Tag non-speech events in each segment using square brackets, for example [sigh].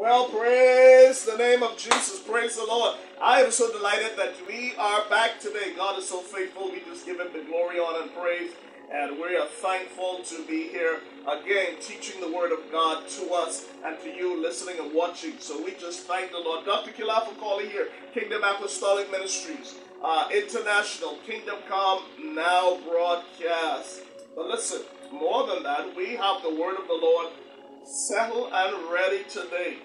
Well, praise the name of Jesus. Praise the Lord. I am so delighted that we are back today. God is so faithful. We just give him the glory, honor, and praise. And we are thankful to be here again, teaching the word of God to us and to you listening and watching. So we just thank the Lord. Dr. Kelafo Collie here, Kingdom Apostolic Ministries, uh, International, Kingdom Come Now broadcast. But listen, more than that, we have the word of the Lord settled and ready today.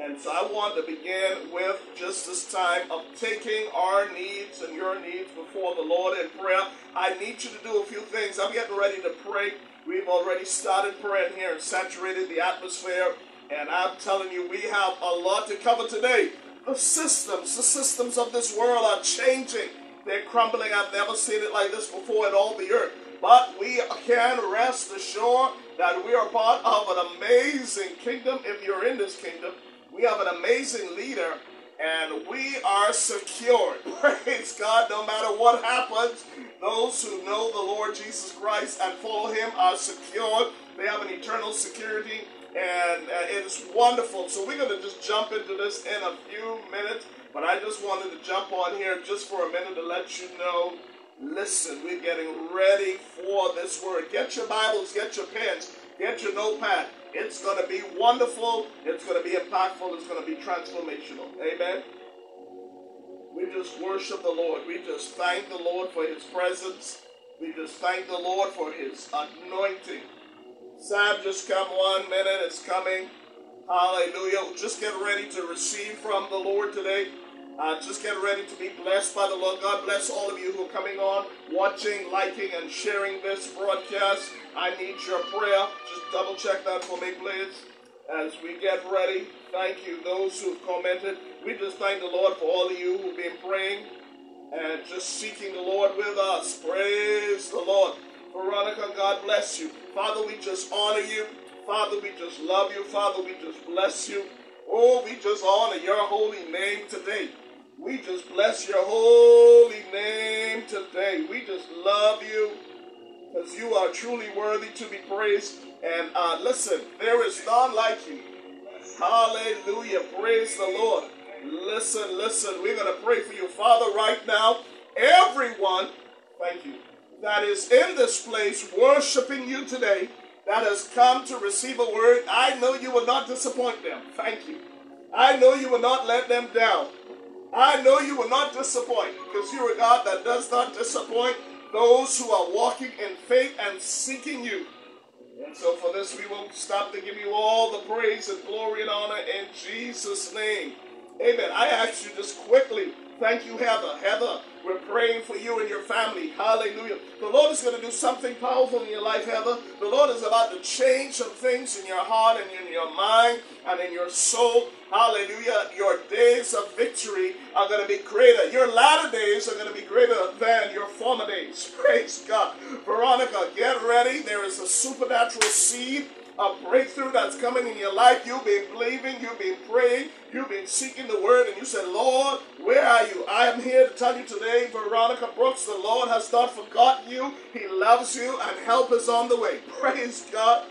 And so I want to begin with just this time of taking our needs and your needs before the Lord in prayer. I need you to do a few things. I'm getting ready to pray. We've already started praying here and saturated the atmosphere. And I'm telling you, we have a lot to cover today. The systems, the systems of this world are changing. They're crumbling. I've never seen it like this before in all the earth. But we can rest assured that we are part of an amazing kingdom if you're in this kingdom we have an amazing leader and we are secured. [laughs] Praise God, no matter what happens, those who know the Lord Jesus Christ and follow him are secured. They have an eternal security and uh, it is wonderful. So we're going to just jump into this in a few minutes, but I just wanted to jump on here just for a minute to let you know listen, we're getting ready for this word. Get your Bibles, get your pens, get your notepad. It's going to be wonderful. It's going to be impactful. It's going to be transformational. Amen. We just worship the Lord. We just thank the Lord for his presence. We just thank the Lord for his anointing. Sam, just come one minute. It's coming. Hallelujah. Just get ready to receive from the Lord today. Uh, just get ready to be blessed by the Lord. God bless all of you who are coming on, watching, liking, and sharing this broadcast. I need your prayer. Just double check that for me, please. As we get ready, thank you, those who've commented. We just thank the Lord for all of you who've been praying and just seeking the Lord with us. Praise the Lord. Veronica, God bless you. Father, we just honor you. Father, we just love you. Father, we just bless you. Oh, we just honor your holy name today. We just bless your holy name today. We just love you because you are truly worthy to be praised. And uh, listen, there is none like you. Hallelujah. Praise the Lord. Listen, listen. We're going to pray for you, Father, right now. Everyone, thank you, that is in this place worshiping you today, that has come to receive a word, I know you will not disappoint them. Thank you. I know you will not let them down. I know you will not disappoint because you're a God that does not disappoint those who are walking in faith and seeking you. And so for this, we will stop to give you all the praise and glory and honor in Jesus' name. Amen. I ask you just quickly, thank you, Heather. Heather, we're praying for you and your family. Hallelujah. The Lord is going to do something powerful in your life, Heather. The Lord is about to change some things in your heart and in your mind and in your soul. Hallelujah. Your days of victory are going to be greater. Your latter days are going to be greater than your former days. [laughs] Praise God. Veronica, get ready. There is a supernatural seed a breakthrough that's coming in your life. You've been believing, you've been praying, you've been seeking the word, and you said, Lord, where are you? I am here to tell you today, Veronica Brooks, the Lord has not forgotten you. He loves you, and help is on the way. [laughs] Praise God.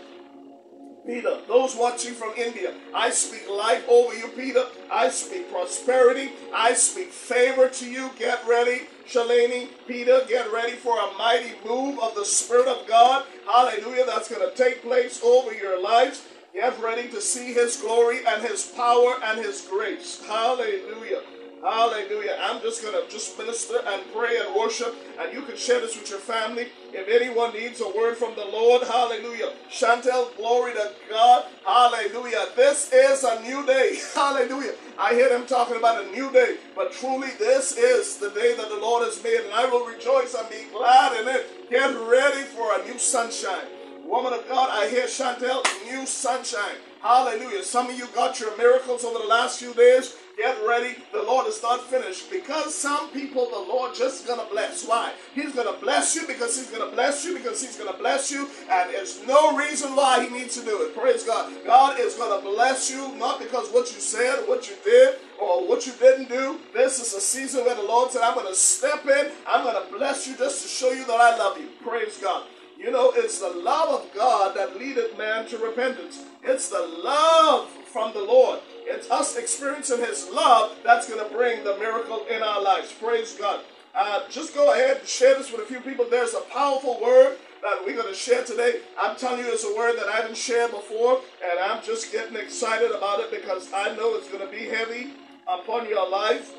Peter, those watching from India, I speak life over you, Peter. I speak prosperity. I speak favor to you. Get ready. Shalani, Peter, get ready for a mighty move of the Spirit of God. Hallelujah. That's going to take place over your lives. Get ready to see His glory and His power and His grace. Hallelujah. Hallelujah. I'm just going to just minister and pray and worship, and you can share this with your family. If anyone needs a word from the Lord, hallelujah. Chantel, glory to God. Hallelujah. This is a new day. [laughs] Hallelujah. I hear them talking about a new day, but truly this is the day that the Lord has made, and I will rejoice and be glad in it. Get ready for a new sunshine. Woman of God, I hear Chantel, new sunshine. Hallelujah. Some of you got your miracles over the last few days. Get ready. The Lord is not finished. Because some people, the Lord just to bless. Why? He's to bless you because He's to bless you because He's to bless you. And there's no reason why He needs to do it. Praise God. God is to bless you not because what you said, what you did, or what you didn't do. This is a season where the Lord said, I'm going to step in. I'm going to bless you just to show you that I love you. Praise God. You know, it's the love of God that leadeth man to repentance. It's the love from the Lord. It's us experiencing His love that's going to bring the miracle in our lives. Praise God. Uh, just go ahead and share this with a few people. There's a powerful word that we're going to share today. I'm telling you, it's a word that I haven't shared before, and I'm just getting excited about it because I know it's going to be heavy upon your life,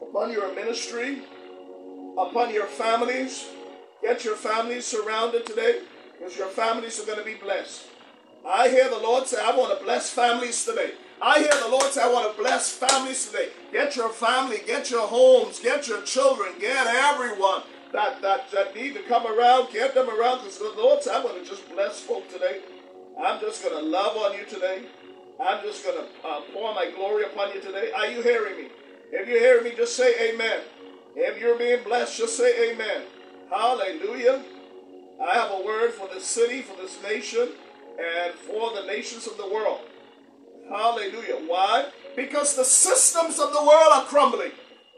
upon your ministry, upon your families. Get your families surrounded today because your families are going to be blessed. I hear the Lord say, I want to bless families today. I hear the Lord say, I want to bless families today. Get your family, get your homes, get your children, get everyone that, that, that need to come around, get them around. Because the Lord said, I'm going to just bless folk today. I'm just going to love on you today. I'm just going to uh, pour my glory upon you today. Are you hearing me? If you're hearing me, just say amen. If you're being blessed, just say amen. Hallelujah. I have a word for this city, for this nation, and for the nations of the world. Hallelujah. Why? Because the systems of the world are crumbling.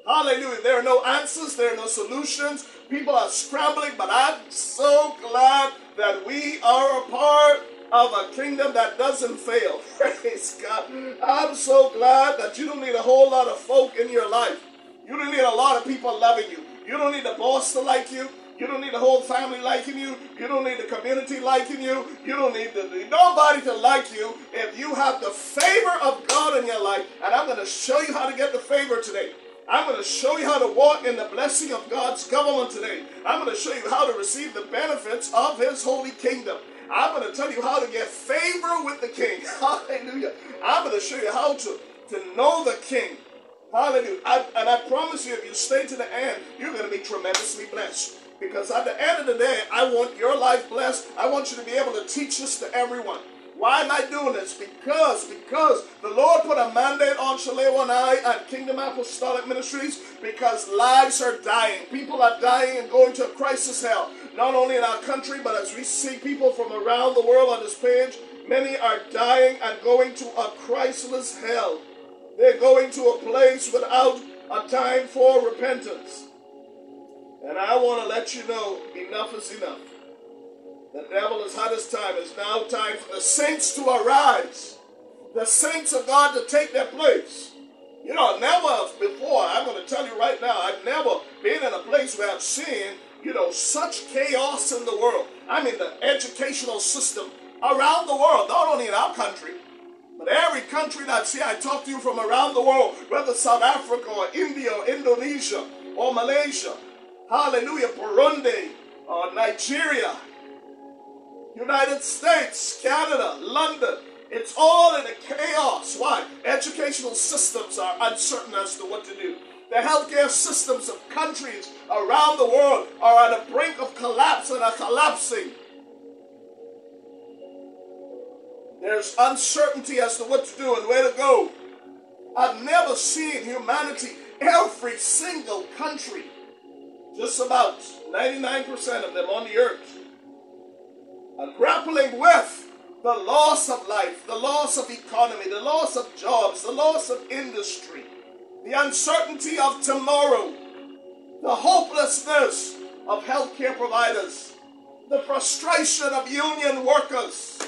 Hallelujah. There are no answers, there are no solutions. People are scrambling, but I'm so glad that we are a part of a kingdom that doesn't fail. [laughs] Praise God. I'm so glad that you don't need a whole lot of folk in your life. You don't need a lot of people loving you. You don't need the boss to like you. You don't need the whole family liking you. You don't need the community liking you. You don't need, the, nobody to like you if you have the favor of God in your life. And I'm going to show you how to get the favor today. I'm going to show you how to walk in the blessing of God's government today. I'm going to show you how to receive the benefits of His holy kingdom. I'm going to tell you how to get favor with the King. [laughs] Hallelujah. I'm going to show you how to, to know the King. Hallelujah. I, and I promise you, if you stay to the end, you're going to be tremendously blessed. Because at the end of the day, I want your life blessed. I want you to be able to teach this to everyone. Why am I doing this? Because, because the Lord put a mandate on Shallaywa and I at Kingdom Apostolic Ministries because lives are dying. People are dying and going to a crisis hell. Not only in our country, but as we see people from around the world on this page, many are dying and going to a Christless hell. They're going to a place without a time for repentance. And I want to let you know enough is enough. The devil has had his time. It's now time for the saints to arise. The saints of God to take their place. You know, never before, I'm going to tell you right now, I've never been in a place where I've seen, you know, such chaos in the world. I mean, the educational system around the world, not only in our country, but every country that I see, I talk to you from around the world, whether South Africa or India or Indonesia or Malaysia, Hallelujah. Burundi, Nigeria, United States, Canada, London. It's all in a chaos. Why? Educational systems are uncertain as to what to do. The healthcare systems of countries around the world are on the brink of collapse and are collapsing. There's uncertainty as to what to do and where to go. I've never seen humanity, every single country, just about 99% of them on the earth are grappling with the loss of life, the loss of economy, the loss of jobs, the loss of industry, the uncertainty of tomorrow, the hopelessness of healthcare providers, the frustration of union workers,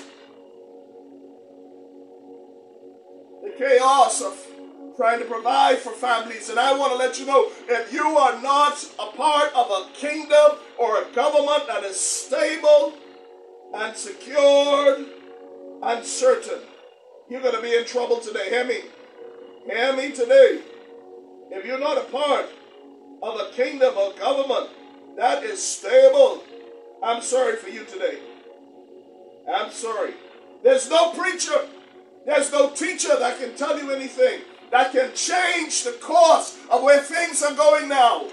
the chaos of trying to provide for families. And I want to let you know if you are not a part of a kingdom or a government that is stable and secured and certain, you're going to be in trouble today. Hear me. Hear me today. If you're not a part of a kingdom or government that is stable, I'm sorry for you today. I'm sorry. There's no preacher, there's no teacher that can tell you anything that can change the course of where things are going now.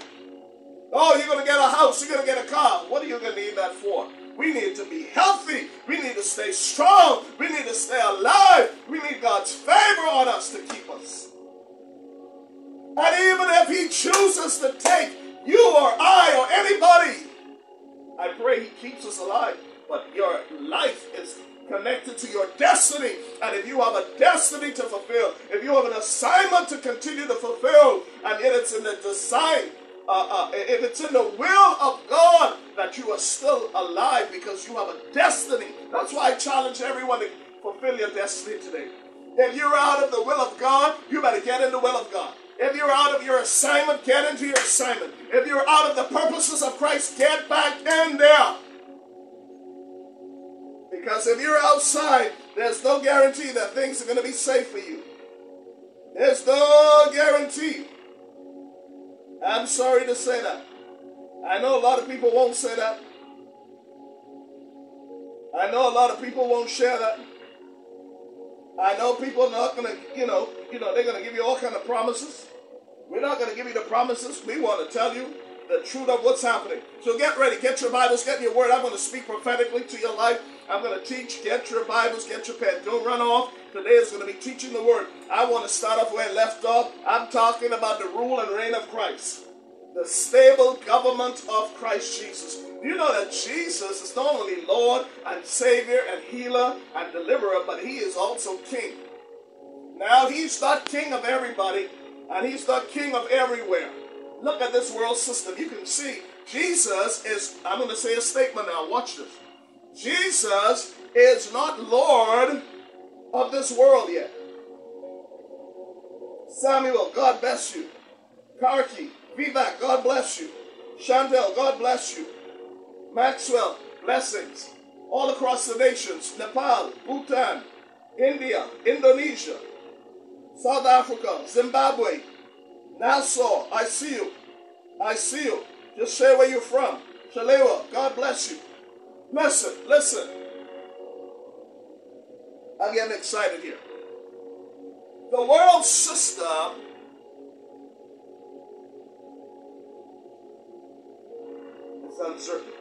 Oh, you're going to get a house, you're going to get a car. What are you going to need that for? We need to be healthy. We need to stay strong. We need to stay alive. We need God's favor on us to keep us. And even if He chooses to take you or I or anybody, I pray He keeps us alive. But your life is connected to your destiny. And if you have a destiny to fulfill, if you have an assignment to continue to fulfill, and yet it's in the design, uh, uh, if it's in the will of God that you are still alive because you have a destiny. That's why I challenge everyone to fulfill your destiny today. If you're out of the will of God, you better get in the will of God. If you're out of your assignment, get into your assignment. If you're out of the purposes of Christ, get back in there. Because if you're outside, there's no guarantee that things are going to be safe for you. There's no guarantee. I'm sorry to say that. I know a lot of people won't say that. I know a lot of people won't share that. I know people are not gonna, you know, you know, they're gonna give you all kind of promises. We're not gonna give you the promises. We want to tell you the truth of what's happening. So get ready, get your Bibles, get your word. I'm gonna speak prophetically to your life. I'm gonna teach. Get your Bibles, get your pen. Don't run off. Today is gonna be teaching the word. I want to start off where I left off. I'm talking about the rule and reign of Christ the stable government of Christ Jesus. You know that Jesus is not only Lord and Savior and healer and deliverer, but He is also King. Now, He's not King of everybody, and He's not King of everywhere. Look at this world system. You can see Jesus is, I'm going to say a statement now. Watch this. Jesus is not Lord of this world yet. Samuel, God bless you. Karki, Vivek, God bless you. Chantel, God bless you. Maxwell, blessings. All across the nations Nepal, Bhutan, India, Indonesia, South Africa, Zimbabwe, Nassau, I see you. I see you. Just say where you're from. Shallaywa, God bless you. Listen, listen. I'm getting excited here. The world system is uncertain.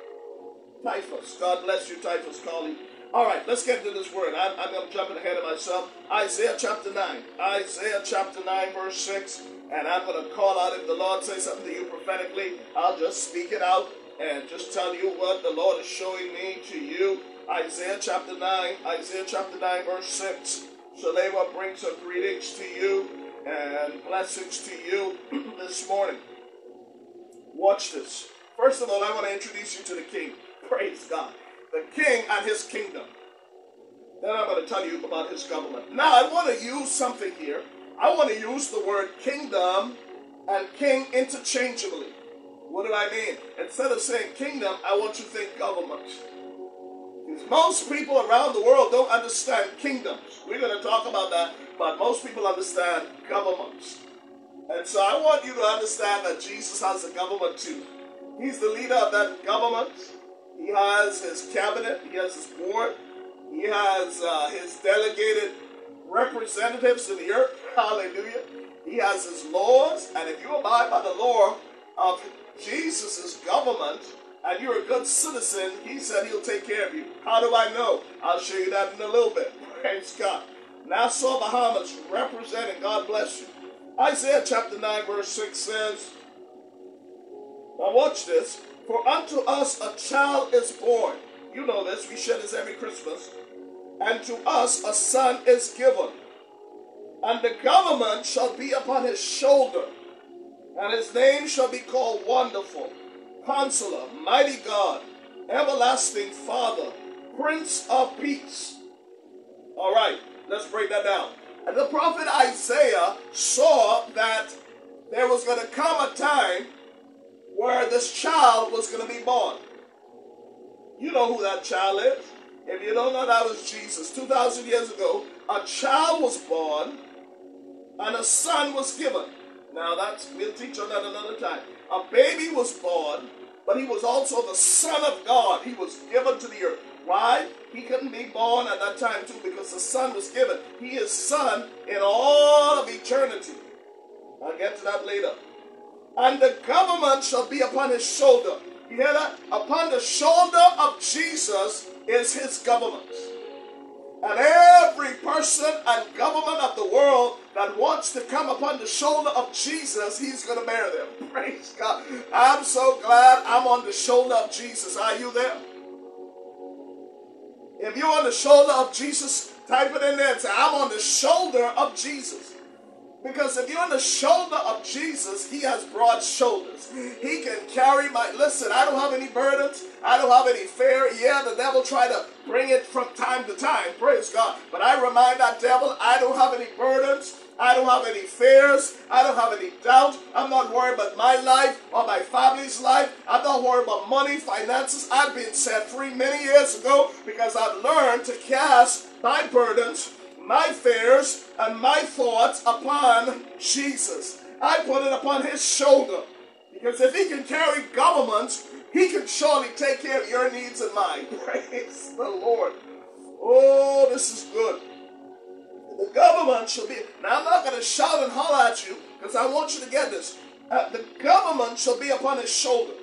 Typhus, God bless you, Typhus calling. All right, let's get into this word. I'm, I'm jumping ahead of myself. Isaiah chapter 9. Isaiah chapter 9, verse 6. And I'm going to call out if the Lord says something to you prophetically, I'll just speak it out and just tell you what the Lord is showing me to you. Isaiah chapter 9, Isaiah chapter 9, verse 6. Shallaywa brings her greetings to you and blessings to you [clears throat] this morning. Watch this. First of all, I want to introduce you to the king. Praise God. The king and his kingdom. Then I'm going to tell you about his government. Now, I want to use something here. I want to use the word kingdom and king interchangeably. What do I mean? Instead of saying kingdom, I want you to think government. Because most people around the world don't understand kingdoms. We're going to talk about that, but most people understand governments. And so I want you to understand that Jesus has a government too. He's the leader of that government. He has his cabinet, he has his board, he has uh, his delegated representatives in the earth. [laughs] Hallelujah. He has his laws, and if you abide by the law of Jesus' government and you're a good citizen, he said he'll take care of you. How do I know? I'll show you that in a little bit. Praise God. Nassau, Bahamas, representing, God bless you. Isaiah chapter 9, verse 6 says, Now watch this. For unto us a child is born. You know this, we share this every Christmas. And to us a son is given. And the government shall be upon his shoulder. And his name shall be called Wonderful, Counselor, Mighty God, Everlasting Father, Prince of Peace. All right, let's break that down. And the prophet Isaiah saw that there was going to come a time where this child was going to be born. You know who that child is. If you don't know, that was Jesus. 2,000 years ago, a child was born and a son was given. Now, that's we'll teach on that another time. A baby was born, but he was also the Son of God. He was given to the earth. Why? He couldn't be born at that time, too, because the Son was given. He is Son in all of eternity. I'll get to that later and the government shall be upon his shoulder. You hear that? Upon the shoulder of Jesus is his government. And every person and government of the world that wants to come upon the shoulder of Jesus, he's going to bear them. [laughs] Praise God. I'm so glad I'm on the shoulder of Jesus. Are you there? If you're on the shoulder of Jesus, type it in there and say, I'm on the shoulder of Jesus. Because if you're on the shoulder of Jesus, he has broad shoulders. He can carry my listen, I don't have any burdens. I don't have any fear. Yeah, the devil try to bring it from time to time. Praise God. But I remind that devil, I don't have any burdens. I don't have any fears. I don't have any doubt. I'm not worried about my life or my family's life. I'm not worried about money, finances. I've been set free many years ago because I've learned to cast my burdens my fears and my thoughts upon Jesus. I put it upon his shoulder. Because if he can carry governments, he can surely take care of your needs and mine. [laughs] Praise the Lord. Oh, this is good. The government shall be. Now, I'm not going to shout and holler at you because I want you to get this. Uh, the government shall be upon his shoulder.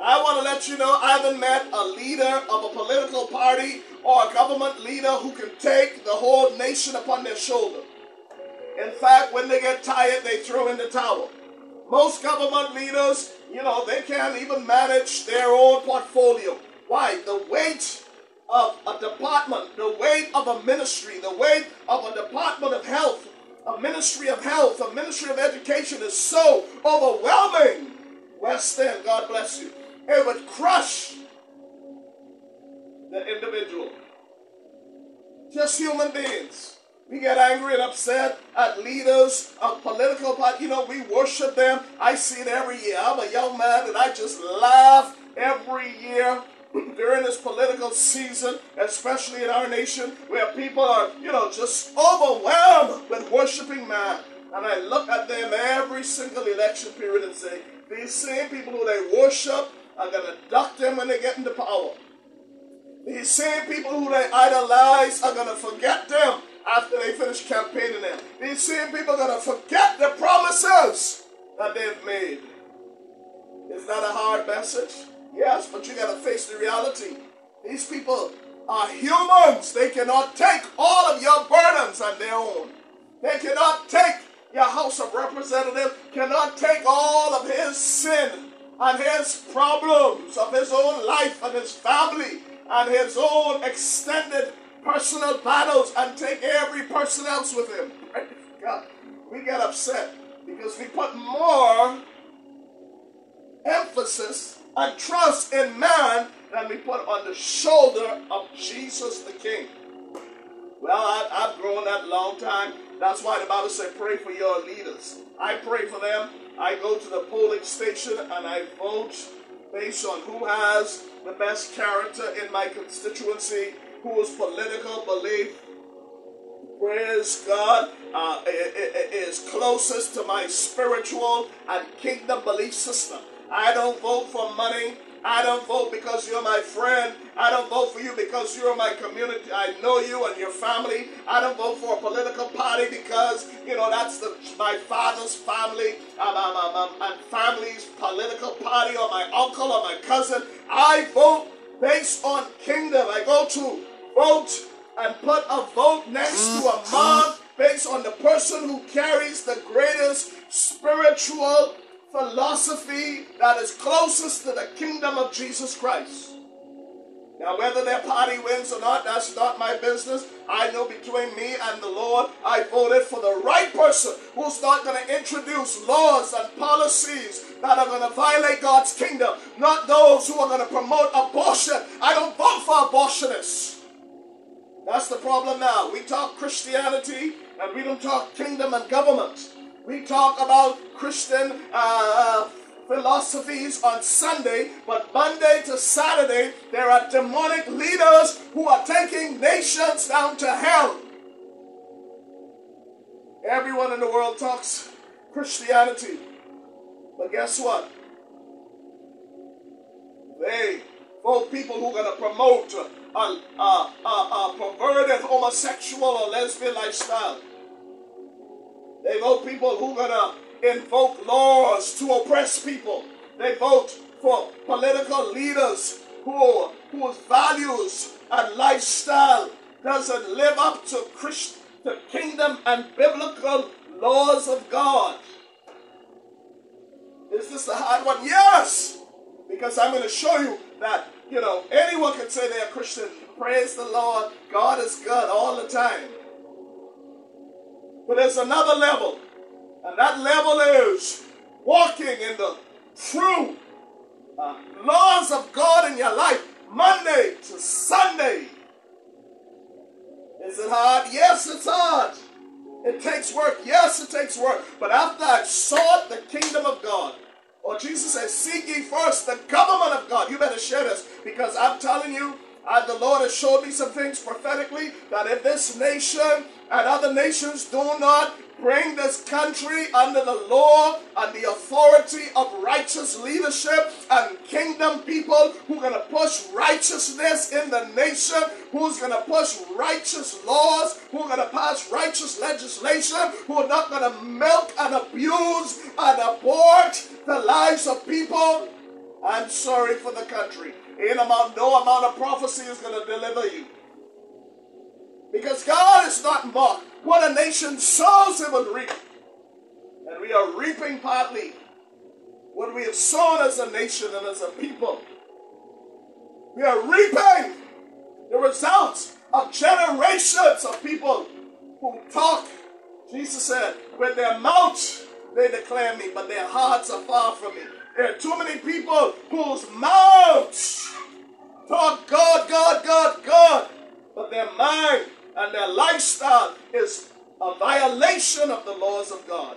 I want to let you know I haven't met a leader of a political party or a government leader who can take the whole nation upon their shoulder. In fact, when they get tired, they throw in the towel. Most government leaders, you know, they can't even manage their own portfolio. Why? The weight of a department, the weight of a ministry, the weight of a department of health, a ministry of health, a ministry of education is so overwhelming. West End, God bless you. It would crush the individual. Just human beings. We get angry and upset at leaders of political parties. You know, we worship them. I see it every year. I'm a young man and I just laugh every year [clears throat] during this political season, especially in our nation, where people are, you know, just overwhelmed with worshiping man. And I look at them every single election period and say, these same people who they worship are going to duck them when they get into power. These same people who they idolize are going to forget them after they finish campaigning them. These same people are going to forget the promises that they've made. Is that a hard message? Yes, but you got to face the reality. These people are humans. They cannot take all of your burdens on their own. They cannot take your House of Representatives, cannot take all of his sin and his problems of his own life and his family and his own extended personal battles and take every person else with him. God. We get upset because we put more emphasis and trust in man than we put on the shoulder of Jesus the King. Well, I, have grown that long time. That's why the Bible said, pray for your leaders. I pray for them. I go to the polling station and I vote based on who has the best character in my constituency, whose political belief, praise God, uh, is closest to my spiritual and kingdom belief system. I don't vote for money. I don't vote because you're my friend. I don't vote for you because you're my community. I know you and your family. I don't vote for a political party because, you know, that's the, my father's family um, um, um, um, and family's political party or my uncle or my cousin. I vote based on kingdom. I go to vote and put a vote next to a mug based on the person who carries the greatest spiritual philosophy that is closest to the kingdom of Jesus Christ. Now, whether their party wins or not, that's not my business. I know between me and the Lord, I voted for the right person who's not going to introduce laws and policies that are going to violate God's kingdom, not those who are going to promote abortion. I don't vote for abortionists. That's the problem now. We talk Christianity and we don't talk kingdom and government. We talk about Christian uh, uh, philosophies on Sunday, but Monday to Saturday, there are demonic leaders who are taking nations down to hell. Everyone in the world talks Christianity, but guess what? They vote people who are going to promote a, a, a, a perverted homosexual or lesbian lifestyle. They vote people who to invoke laws to oppress people. They vote for political leaders who, whose values and lifestyle doesn't live up to Christ, the kingdom and biblical laws of God. Is this a hard one? Yes! Because I'm going to show you that, you know, anyone can say they're Christian. Praise the Lord. God is good all the time. But there's another level. And that level is walking in the true uh, laws of God in your life, Monday to Sunday. Is it hard? Yes, it's hard. It takes work. Yes, it takes work. But after I've sought the kingdom of God, or Jesus says, Seek ye first the government of God. You better share this because I'm telling you, uh, the Lord has showed me some things prophetically that if this nation and other nations do not bring this country under the law and the authority of righteous leadership and kingdom people who are going to push righteousness in the nation, who's going to push righteous laws, who are going to pass righteous legislation, who are not going to milk and abuse and abort the lives of people. I'm sorry for the country. In amount, no amount of prophecy is going to deliver you. Because God is not mocked. What a nation sows, it will reap. And we are reaping partly what we have sown as a nation and as a people. We are reaping the results of generations of people who talk. Jesus said, with their mouths they declare me, but their hearts are far from me. There are too many people whose mouths talk God, God, God, God, but their mind and their lifestyle is a violation of the laws of God.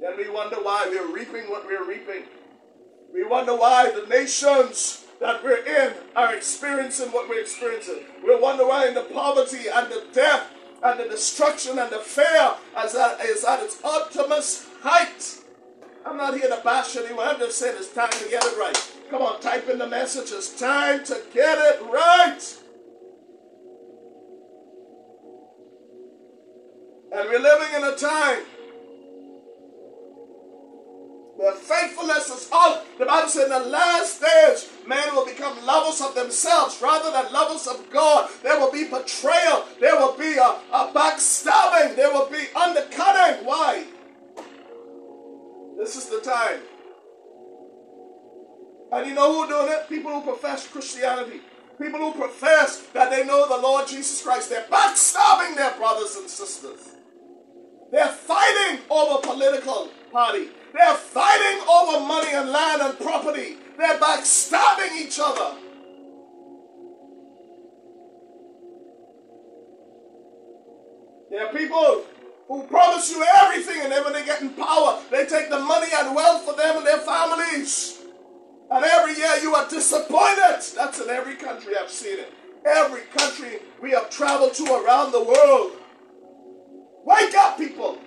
Then we wonder why we're reaping what we're reaping. We wonder why the nations that we're in are experiencing what we're experiencing. We wonder why in the poverty and the death and the destruction and the fear is at, is at its utmost height. I'm not here to bash anyone. I'm just saying it's time to get it right. Come on, type in the message. It's time to get it right. And we're living in a time where faithfulness is all. The Bible said in the last days, men will become lovers of themselves rather than lovers of God. There will be betrayal. There will be a, a backstabbing. There will be undercutting. Why? This is the time. And you know who doing it? People who profess Christianity. People who profess that they know the Lord Jesus Christ. They're backstabbing their brothers and sisters. They're fighting over political party. They're fighting over money and land and property. They're backstabbing each other. There are people who promise you everything and then when they get in power, they take the money and wealth for them and their families. And every year you are disappointed. That's in every country I've seen it. Every country we have traveled to around the world. Wake up, people.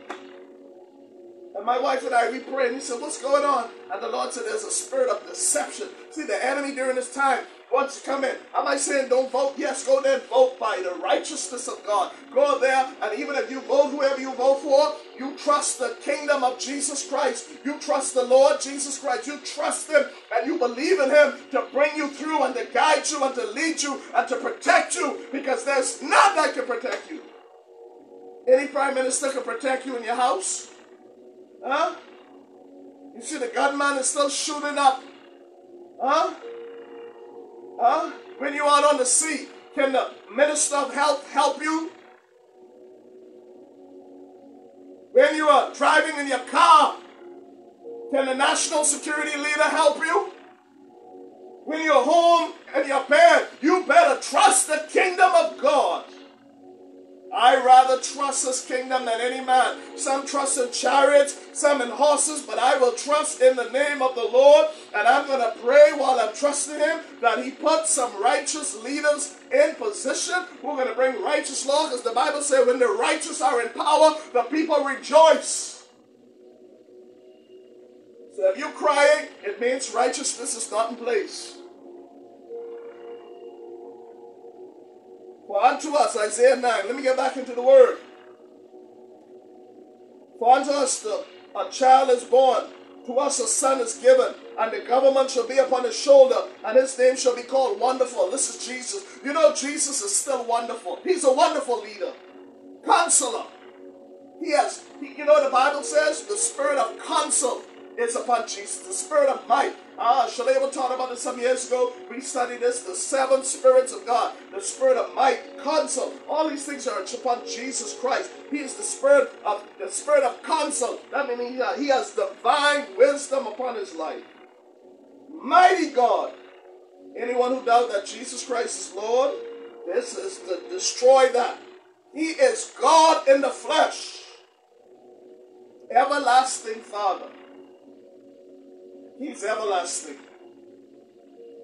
And my wife and I, we prayed and he said, What's going on? And the Lord said, There's a spirit of deception. See, the enemy during this time wants to come in. Am I saying don't vote? Yes, go there and vote by the righteousness of God. Go there, and even if you vote whoever you vote for, you trust the kingdom of Jesus Christ. You trust the Lord Jesus Christ. You trust Him and you believe in Him to bring you through and to guide you and to lead you and to protect you because there's none that can protect you. Any prime minister can protect you in your house. Huh? You see the gunman is still shooting up. Huh? Huh? When you're out on the sea, can the minister of health help you? When you are driving in your car, can the national security leader help you? When you're home and your bed, you better trust the kingdom of God. I rather trust his kingdom than any man. Some trust in chariots, some in horses, but I will trust in the name of the Lord. And I'm going to pray while I'm trusting him that he puts some righteous leaders in position we are going to bring righteous law. Because the Bible says when the righteous are in power, the people rejoice. So if you're crying, it means righteousness is not in place. For unto us, Isaiah 9, let me get back into the word. For unto us the, a child is born, to us a son is given, and the government shall be upon his shoulder, and his name shall be called Wonderful. This is Jesus. You know, Jesus is still wonderful. He's a wonderful leader, counselor. He has, he, you know, the Bible says the spirit of counsel is upon Jesus. The spirit of might. Ah, Shallaywa taught about this some years ago. We studied this, the seven spirits of God. The spirit of might, counsel. All these things are upon Jesus Christ. He is the spirit of the spirit of counsel. That means he has divine wisdom upon his life. Mighty God. Anyone who doubts that Jesus Christ is Lord, this is to destroy that. He is God in the flesh. Everlasting Father. He's everlasting.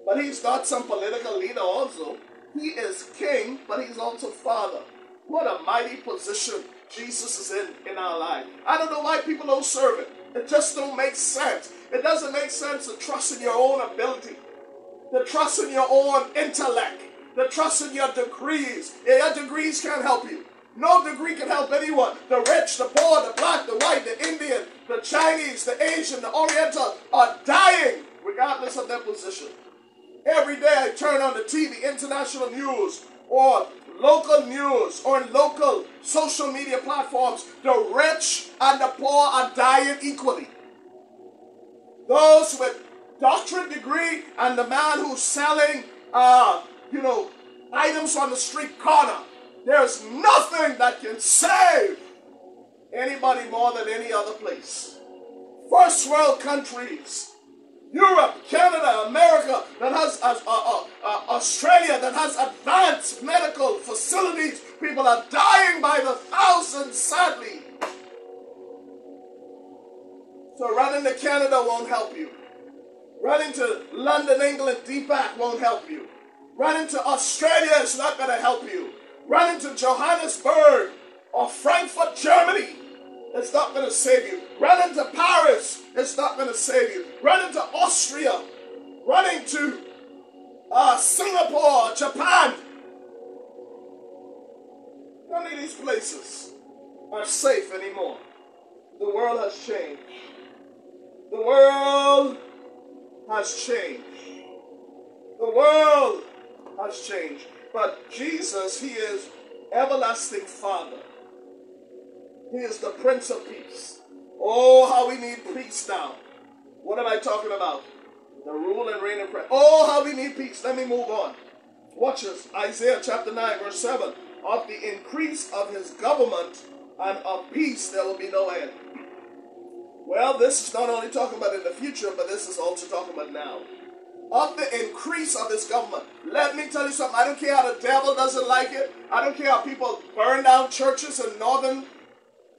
But he's not some political leader also. He is king, but he's also father. What a mighty position Jesus is in in our life. I don't know why people don't serve it. It just don't make sense. It doesn't make sense to trust in your own ability, to trust in your own intellect, to trust in your degrees. Your degrees can't help you. No degree can help anyone. The rich, the poor, the black, the white, the Indian, the Chinese, the Asian, the Oriental are dying regardless of their position. Every day I turn on the TV, international news, or local news, or local social media platforms. The rich and the poor are dying equally. Those with doctorate degree and the man who's selling, uh, you know, items on the street corner there's nothing that can save anybody more than any other place. First world countries, Europe, Canada, America, that has uh, uh, uh, Australia, that has advanced medical facilities. People are dying by the thousands, sadly. So running to Canada won't help you. Running to London, England, Deepak won't help you. Running to Australia is not going to help you running to Johannesburg or Frankfurt, Germany, it's not going to save you. Running to Paris, it's not going to save you. Running to Austria, running to uh, Singapore, Japan. None of these places are safe anymore. The world has changed. The world has changed. The world has changed. But Jesus, He is everlasting Father. He is the Prince of Peace. Oh, how we need peace now. What am I talking about? The rule and reign of Christ. Oh, how we need peace. Let me move on. Watch this. Isaiah chapter 9, verse 7. Of the increase of his government and of peace there will be no end. Well, this is not only talking about in the future, but this is also talking about now of the increase of this government. Let me tell you something. I don't care how the devil doesn't like it. I don't care how people burn down churches in northern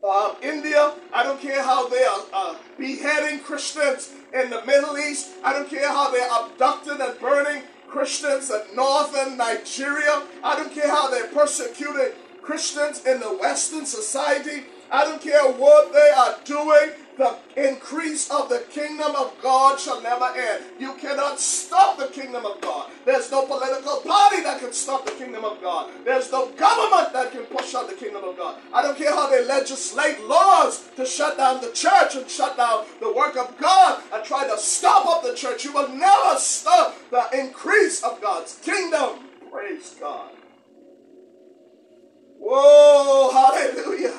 uh, India. I don't care how they are uh, beheading Christians in the Middle East. I don't care how they're abducting and burning Christians in northern Nigeria. I don't care how they're persecuting Christians in the Western society. I don't care what they are doing the increase of the kingdom of God shall never end. You cannot stop the kingdom of God. There's no political party that can stop the kingdom of God. There's no government that can push out the kingdom of God. I don't care how they legislate laws to shut down the church and shut down the work of God and try to stop up the church. You will never stop the increase of God's kingdom. Praise God. Whoa, hallelujah.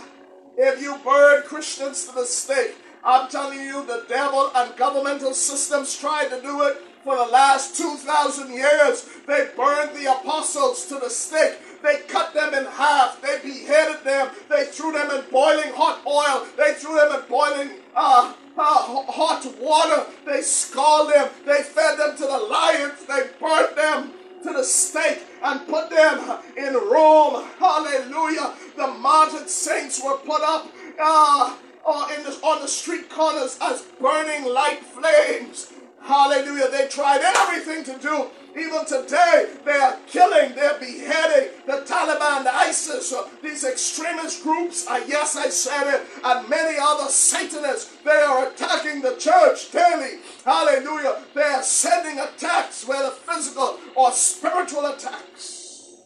If you burn Christians to the stake, I'm telling you, the devil and governmental systems tried to do it for the last 2,000 years. They burned the apostles to the stake. They cut them in half. They beheaded them. They threw them in boiling hot oil. They threw them in boiling uh, uh, hot water. They scalded them. They fed them to the lions. They burnt them to the stake and put them in Rome. Hallelujah. The martyred saints were put up. Uh, or in the, on the street corners as burning light flames. Hallelujah. They tried everything to do. Even today, they are killing, they're beheading the Taliban, the ISIS, uh, these extremist groups. Uh, yes, I said it. And many other Satanists. They are attacking the church daily. Hallelujah. They are sending attacks, whether physical or spiritual attacks.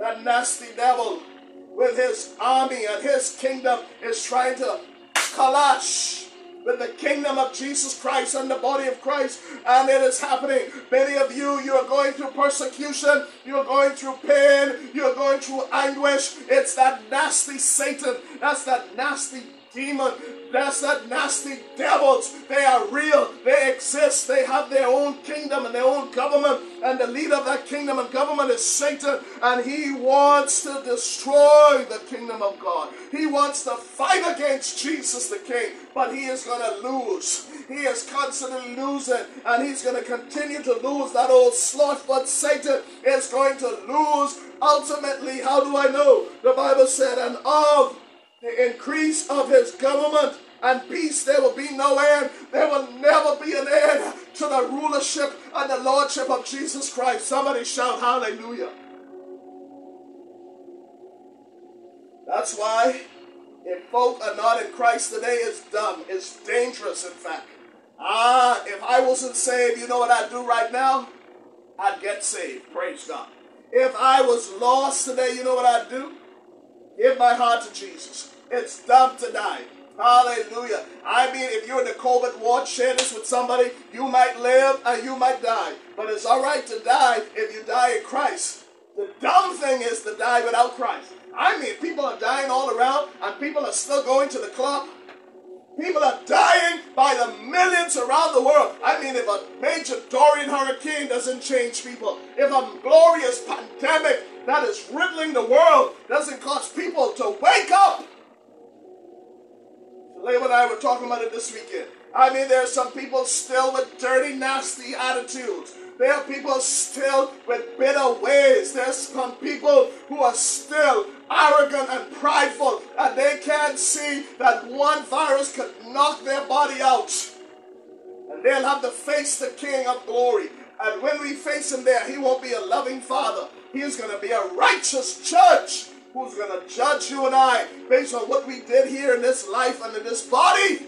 That nasty devil with his army and his kingdom is trying to Kalash with the kingdom of Jesus Christ and the body of Christ, and it is happening. Many of you, you are going through persecution, you're going through pain, you're going through anguish. It's that nasty Satan, that's that nasty demon That's nasty devils. They are real. They exist. They have their own kingdom and their own government. And the leader of that kingdom and government is Satan. And he wants to destroy the kingdom of God. He wants to fight against Jesus the King. But he is going to lose. He is constantly losing. And he's going to continue to lose that old sloth. But Satan is going to lose ultimately. How do I know? The Bible said, and of the increase of his government and peace, there will be no end. There will never be an end to the rulership and the lordship of Jesus Christ. Somebody shout hallelujah. That's why if folk are not in Christ today, it's dumb. It's dangerous, in fact. Ah, if I wasn't saved, you know what I'd do right now? I'd get saved. Praise God. If I was lost today, you know what I'd do? Give my heart to Jesus. It's dumb to die. Hallelujah. I mean, if you're in the COVID ward, share this with somebody. You might live and you might die. But it's all right to die if you die in Christ. The dumb thing is to die without Christ. I mean, people are dying all around and people are still going to the club. People are dying by the millions around the world. I mean, if a major Dorian hurricane doesn't change people, if a glorious pandemic that is riddling the world doesn't cause people to wake up. Leo and I were talking about it this weekend. I mean, there are some people still with dirty, nasty attitudes. There are people still with bitter ways. There's some people who are still arrogant and prideful, and they can't see that one virus could knock their body out. And they'll have to face the King of glory. And when we face him there, he won't be a loving father. He is going to be a righteous judge who's going to judge you and I based on what we did here in this life and in this body.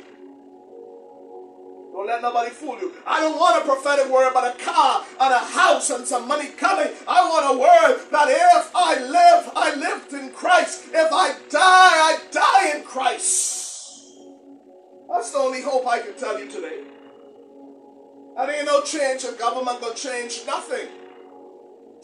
Don't let nobody fool you. I don't want a prophetic word about a car and a house and some money coming. I want a word that if I live, I lived in Christ. If I die, I die in Christ. That's the only hope I can tell you today. And ain't no change of government gonna change nothing.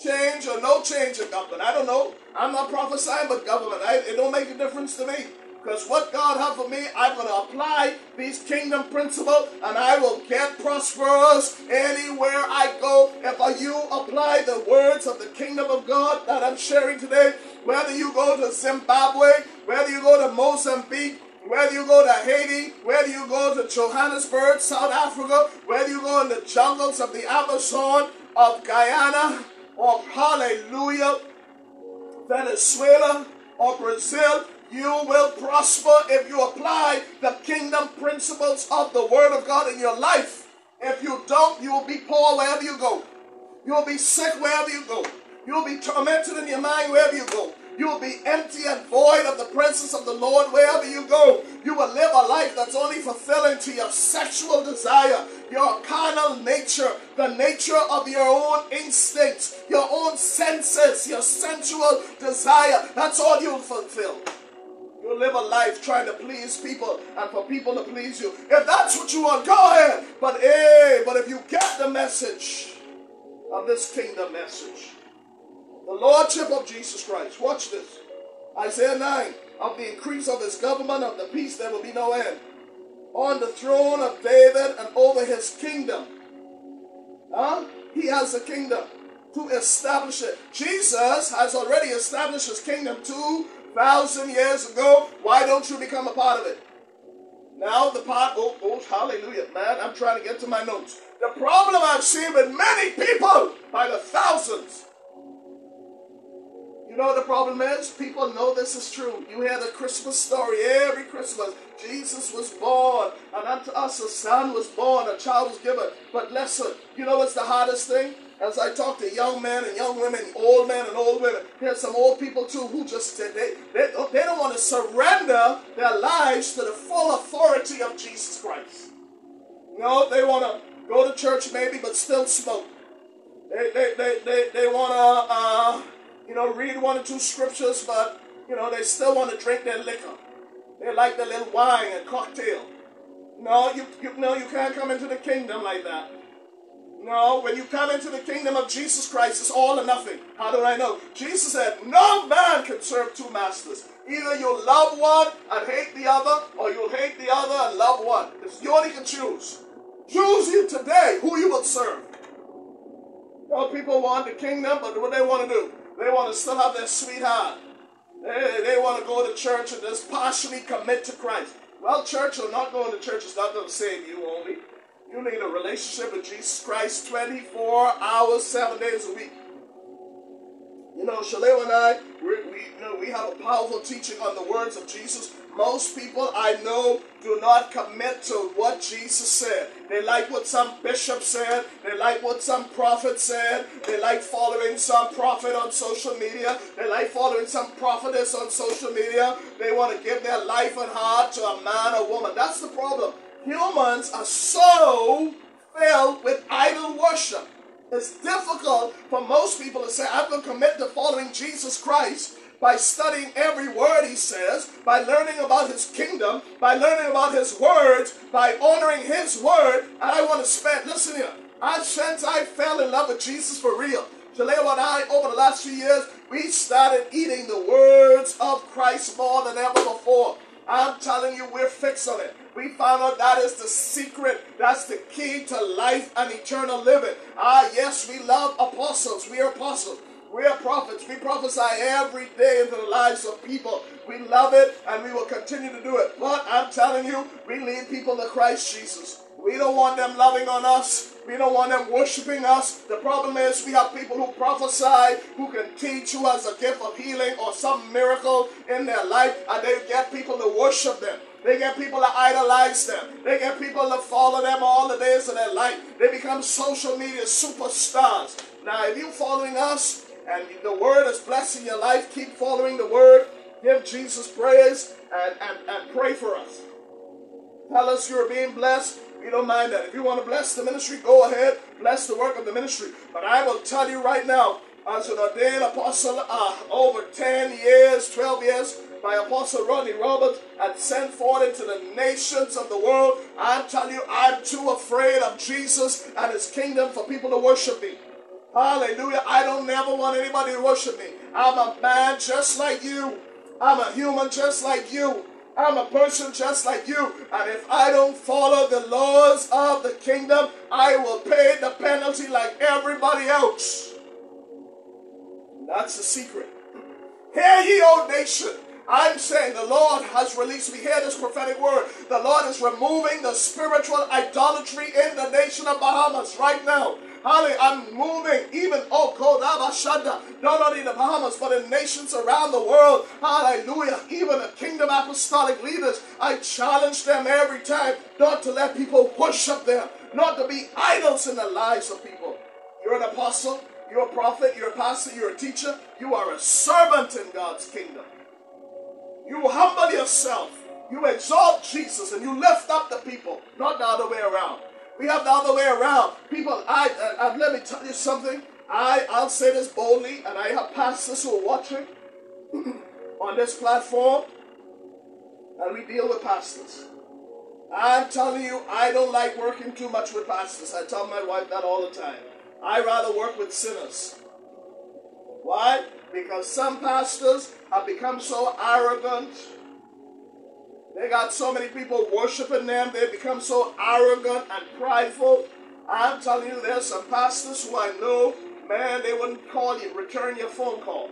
Change or no change of government. I don't know. I'm not prophesying, but government. I, it don't make a difference to me. Because what God has for me, I'm going to apply these kingdom principles and I will get prosperous anywhere I go. If you apply the words of the kingdom of God that I'm sharing today, whether you go to Zimbabwe, whether you go to Mozambique, whether you go to Haiti, whether you go to Johannesburg, South Africa, whether you go in the jungles of the Amazon, of Guyana, or hallelujah, Venezuela, or Brazil, you will prosper if you apply the kingdom principles of the Word of God in your life. If you don't, you will be poor wherever you go. You will be sick wherever you go. You will be tormented in your mind wherever you go. You will be empty and void of the presence of the Lord wherever you go. You will live a life that's only fulfilling to your sexual desire, your carnal nature, the nature of your own instincts, your own senses, your sensual desire. That's all you'll fulfill. You'll live a life trying to please people and for people to please you. If that's what you want, go ahead. But hey, but if you get the message of this kingdom message, the Lordship of Jesus Christ, watch this. Isaiah 9, of the increase of his government, of the peace, there will be no end. On the throne of David and over his kingdom. Huh? He has a kingdom to establish it. Jesus has already established his kingdom two thousand years ago. Why don't you become a part of it? Now the part, oh, oh, hallelujah, man, I'm trying to get to my notes. The problem I've seen with many people by the thousands. You know what the problem is? People know this is true. You hear the Christmas story every Christmas. Jesus was born, and unto us a son was born, a child was given. But listen, you know what's the hardest thing? As I talk to young men and young women, old men and old women, there's some old people too who just they, they, they don't want to surrender their lives to the full authority of Jesus Christ. No, they want to go to church maybe, but still smoke. They, they, they, they, they want to, uh, you know, read one or two scriptures, but, you know, they still want to drink their liquor. They like the little wine and cocktail. No, you, you, no, you can't come into the kingdom like that. No, when you come into the kingdom of Jesus Christ, it's all or nothing. How do I know? Jesus said, No man can serve two masters. Either you'll love one and hate the other, or you'll hate the other and love one. It's you only can choose. Choose you today who you will serve. Know, people want the kingdom, but what do they want to do, they want to still have their sweetheart. They, they want to go to church and just partially commit to Christ. Well, church or not going to church is not going to save you only. You need a relationship with Jesus Christ 24 hours, seven days a week. You know, Shallaywa and I, we, you know, we have a powerful teaching on the words of Jesus. Most people I know do not commit to what Jesus said. They like what some bishop said. They like what some prophet said. They like following some prophet on social media. They like following some prophetess on social media. They want to give their life and heart to a man or woman. That's the problem. Humans are so filled with idol worship. It's difficult for most people to say, I'm going to commit to following Jesus Christ by studying every word he says, by learning about his kingdom, by learning about his words, by honoring his word. And I want to spend, listen here, I, since I fell in love with Jesus for real, Shallaywa and I, over the last few years, we started eating the words of Christ more than ever before. I'm telling you, we're on it. We found out that is the secret. That's the key to life and eternal living. Ah, yes, we love apostles. We are apostles. We are prophets. We prophesy every day into the lives of people. We love it and we will continue to do it. But I'm telling you, we lead people to Christ Jesus. We don't want them loving on us. We don't want them worshiping us. The problem is we have people who prophesy, who can teach, who has a gift of healing or some miracle in their life, and they get people to worship them. They get people to idolize them. They get people to follow them all the days of their life. They become social media superstars. Now, if you're following us and the word is blessing your life, keep following the word. Give Jesus praise and, and, and pray for us. Tell us you're being blessed. We don't mind that. If you want to bless the ministry, go ahead, bless the work of the ministry. But I will tell you right now, as an ordained apostle, uh, over 10 years, 12 years, my apostle Rodney Roberts had sent forth into the nations of the world. I'm telling you, I'm too afraid of Jesus and his kingdom for people to worship me. Hallelujah. I don't never want anybody to worship me. I'm a man just like you. I'm a human just like you. I'm a person just like you. And if I don't follow the laws of the kingdom, I will pay the penalty like everybody else. That's the secret. Hear ye, O nation. I'm saying the Lord has released me. Hear this prophetic word. The Lord is removing the spiritual idolatry in the nation of Bahamas right now. Hallelujah. I'm moving even, oh, Kodabashanda, not only in the Bahamas, but in nations around the world. Hallelujah. Even the kingdom apostolic leaders, I challenge them every time not to let people worship them, not to be idols in the lives of people. You're an apostle, you're a prophet, you're a pastor, you're a teacher, you are a servant in God's kingdom. You humble yourself. You exalt Jesus and you lift up the people, not the other way around. We have the other way around. People, I, uh, uh, let me tell you something. I, I'll say this boldly, and I have pastors who are watching [clears throat] on this platform, and we deal with pastors. I'm telling you, I don't like working too much with pastors. I tell my wife that all the time. I rather work with sinners. Why? Because some pastors have become so arrogant. They got so many people worshiping them. They become so arrogant and prideful. I'm telling you, there's some pastors who I know, man, they wouldn't call you, return your phone call.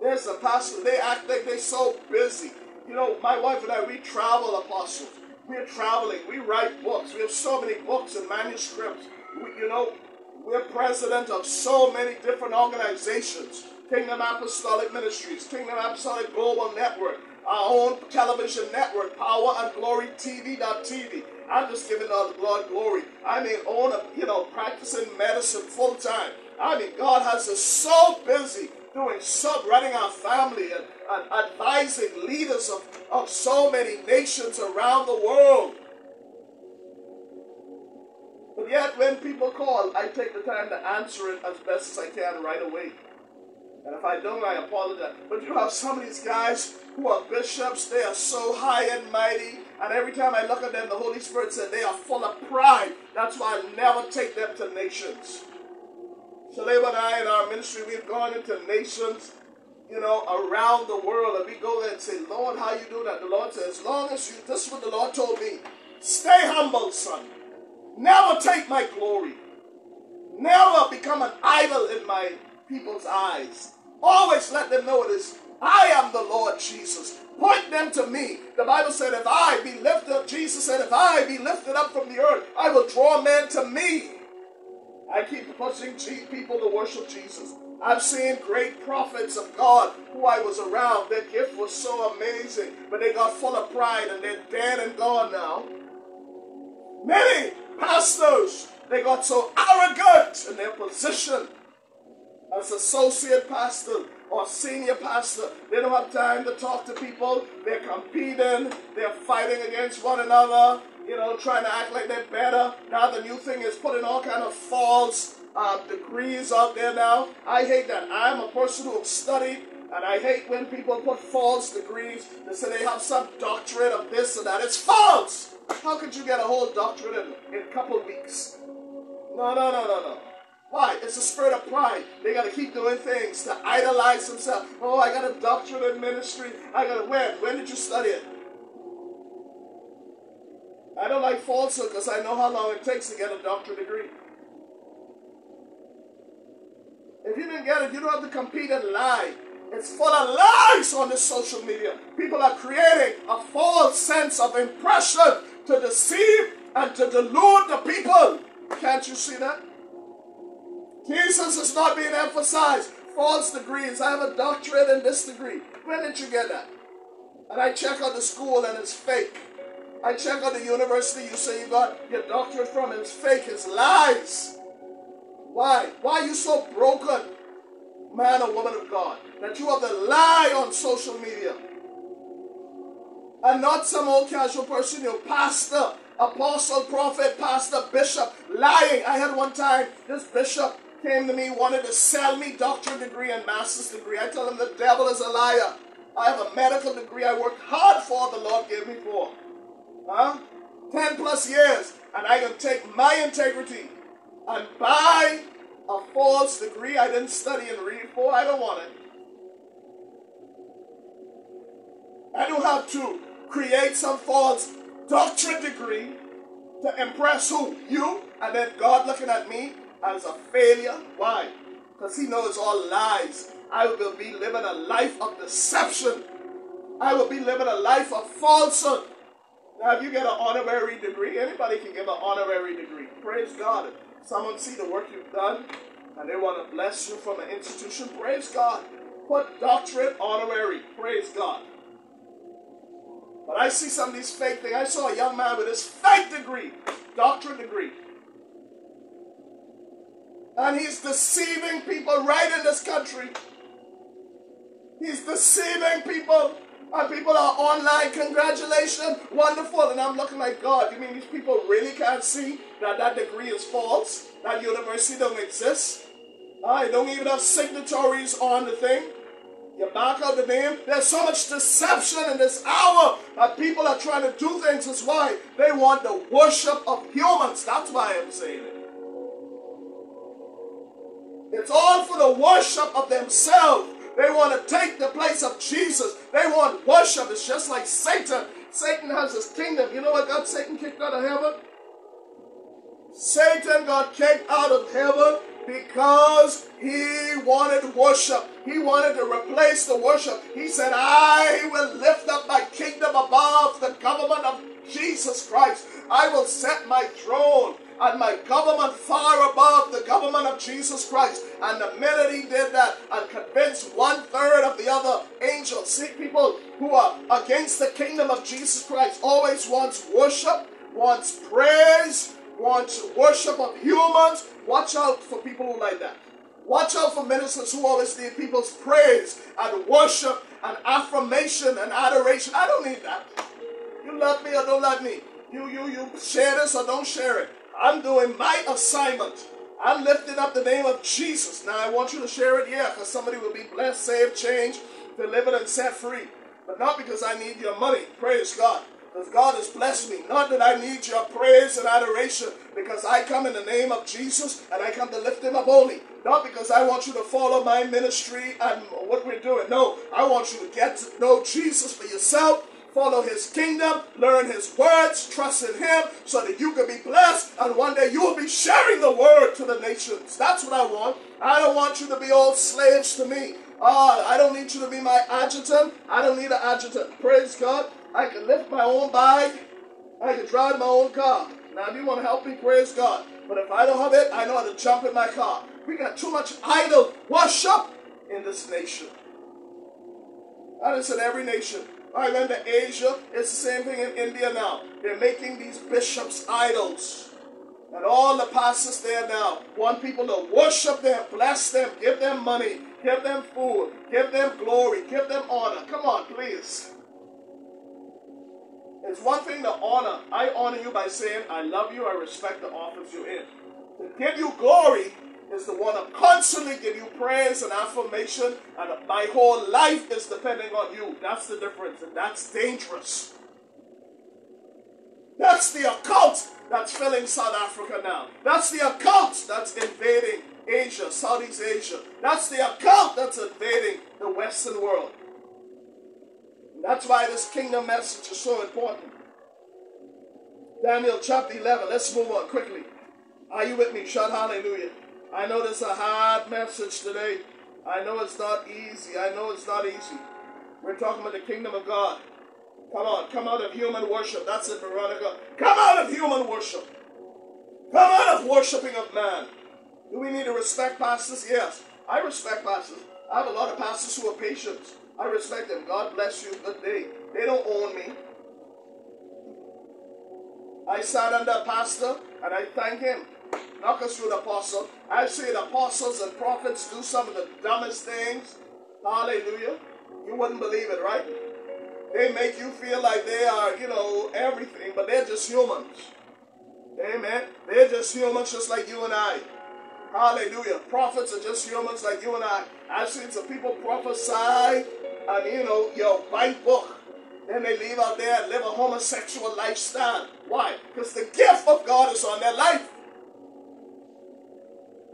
There's some pastors, they act like they're so busy. You know, my wife and I, we travel apostles. We're traveling. We write books. We have so many books and manuscripts. We, you know, we're president of so many different organizations. Kingdom Apostolic Ministries, Kingdom Apostolic Global Network, our own television network, Power and Glory TV.tv. I'm just giving the Lord glory. I mean, own a, you know, practicing medicine full time. I mean, God has us so busy doing so, running our family and, and advising leaders of, of so many nations around the world. But yet, when people call, I take the time to answer it as best as I can right away. And if I don't, I apologize. But you have some of these guys who are bishops, they are so high and mighty. And every time I look at them, the Holy Spirit said they are full of pride. That's why I never take them to nations. Shallaywa and I in our ministry, we've gone into nations you know, around the world, and we go there and say, Lord, how you do that? The Lord says, as long as you, this is what the Lord told me, stay humble, son. Never take my glory. Never become an idol in my people's eyes. Always let them notice I am the Lord Jesus. Point them to me. The Bible said, if I be lifted up, Jesus said, if I be lifted up from the earth, I will draw men to me. I keep pushing people to worship Jesus. I've seen great prophets of God who I was around. Their gift was so amazing, but they got full of pride and they're dead and gone now. Many pastors, they got so arrogant in their position as associate pastor or senior pastor. They don't have time to talk to people. They're competing. They're fighting against one another. You know, trying to act like they're better. Now the new thing is putting all kind of false uh, degrees out there now. I hate that. I'm a person who studied, and I hate when people put false degrees. They say they have some doctorate of this and that. It's false. How could you get a whole doctorate in, in a couple weeks? No, no, no, no, no. Why? It's a spirit of pride. They got to keep doing things to idolize themselves. Oh, I got a doctorate in ministry. I got a when? When did you study it? I don't like falsehood because I know how long it takes to get a doctorate degree. If you didn't get it, you don't have to compete and lie. It's full of lies on this social media. People are creating a false sense of impression to deceive and to delude the people. Can't you see that? Jesus is not being emphasized. False degrees. I have a doctorate in this degree. Where did you get that? And I check on the school and it's fake. I check on the university you say you got your doctorate from it's fake. It's lies. Why? Why are you so broken, man or woman of God, that you have to lie on social media? And not some old casual person, your pastor, apostle, prophet, pastor, bishop, lying. I had one time, this bishop came to me, wanted to sell me doctorate degree and master's degree. I tell him the devil is a liar. I have a medical degree I worked hard for, the Lord gave me for. Huh? 10 plus years. And I can take my integrity and buy a false degree I didn't study and read for. I don't want it. I don't have to create some false doctorate degree to impress who? You? And then God looking at me as a failure. Why? Because he knows all lies. I will be living a life of deception. I will be living a life of falsehood. Now, if you get an honorary degree, anybody can give an honorary degree. Praise God. Someone see the work you've done and they want to bless you from an institution. Praise God. Put doctorate honorary. Praise God. But I see some of these fake things. I saw a young man with his fake degree, doctorate degree. And he's deceiving people right in this country. He's deceiving people. And people are online, congratulations, wonderful. And I'm looking like, God, you mean these people really can't see that that degree is false? That university don't exist? I don't even have signatories on the thing. You back out the name. There's so much deception in this hour that people are trying to do things. That's why they want the worship of humans. That's why I'm saying it. It's all for the worship of themselves. They want to take the place of Jesus. They want worship. It's just like Satan. Satan has his kingdom. You know what got Satan kicked out of heaven? Satan got kicked out of heaven because he wanted worship. He wanted to replace the worship. He said, I will lift up my kingdom above the government of Jesus Christ. I will set my throne and my government far above the government of Jesus Christ. And the minute he did that and convinced one third of the other angels, see people who are against the kingdom of Jesus Christ always wants worship, wants praise, wants worship of humans. Watch out for people who like that. Watch out for ministers who always need people's praise and worship and affirmation and adoration. I don't need that. You love me or don't love me. You, you, you share this or don't share it. I'm doing my assignment. I'm lifting up the name of Jesus. Now I want you to share it, yeah, because somebody will be blessed, saved, changed, delivered, and set free. But not because I need your money. Praise God. Because God has blessed me. Not that I need your praise and adoration, because I come in the name of Jesus and I come to lift him up only. Not because I want you to follow my ministry and what we're doing. No, I want you to get to know Jesus for yourself follow his kingdom, learn his words, trust in him so that you can be blessed and one day you will be sharing the word to the nations. That's what I want. I don't want you to be all slaves to me. Uh, I don't need you to be my adjutant. I don't need an adjutant. Praise God. I can lift my own bag. I can drive my own car. Now, if you want to help me, praise God. But if I don't have it, I know how to jump in my car. We got too much idol worship in this nation. That is in every nation. I went to Asia. It's the same thing in India now. They're making these bishops idols. And all the pastors there now want people to worship them, bless them, give them money, give them food, give them glory, give them honor. Come on, please. It's one thing to honor. I honor you by saying, I love you, I respect the office you're in. To give you glory is the one to constantly give you praise and affirmation, and my whole life is depending on you. That's the difference, and that's dangerous. That's the occult that's filling South Africa now. That's the occult that's invading Asia, Southeast Asia. That's the occult that's invading the Western world. And that's why this kingdom message is so important. Daniel chapter 11. Let's move on quickly. Are you with me? Shout hallelujah. I know this is a hard message today. I know it's not easy. I know it's not easy. We're talking about the kingdom of God. Come on, come out of human worship. That's it, Veronica. Come out of human worship. Come out of worshiping of man. Do we need to respect pastors? Yes. I respect pastors. I have a lot of pastors who are patients. I respect them. God bless you. Good day. They don't own me. I sat under a pastor and I thank him. Not because you're the apostle. I see the apostles and prophets do some of the dumbest things. Hallelujah. You wouldn't believe it, right? They make you feel like they are, you know, everything, but they're just humans. Amen. They're just humans just like you and I. Hallelujah. Prophets are just humans like you and I. I've seen some people prophesy and, you know, your bite book. Then they leave out there and live a homosexual lifestyle. Why? Because the gift of God is on their life.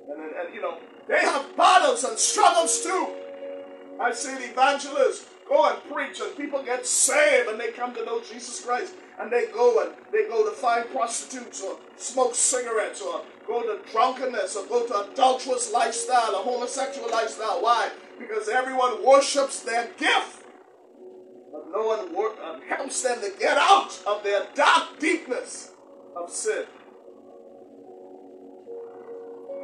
And, and, and, you know, they have battles and struggles too. I see seen evangelists go and preach and people get saved and they come to know Jesus Christ and they go and they go to find prostitutes or smoke cigarettes or go to drunkenness or go to adulterous lifestyle or homosexual lifestyle. Why? Because everyone worships their gift. But no one uh, helps them to get out of their dark deepness of sin.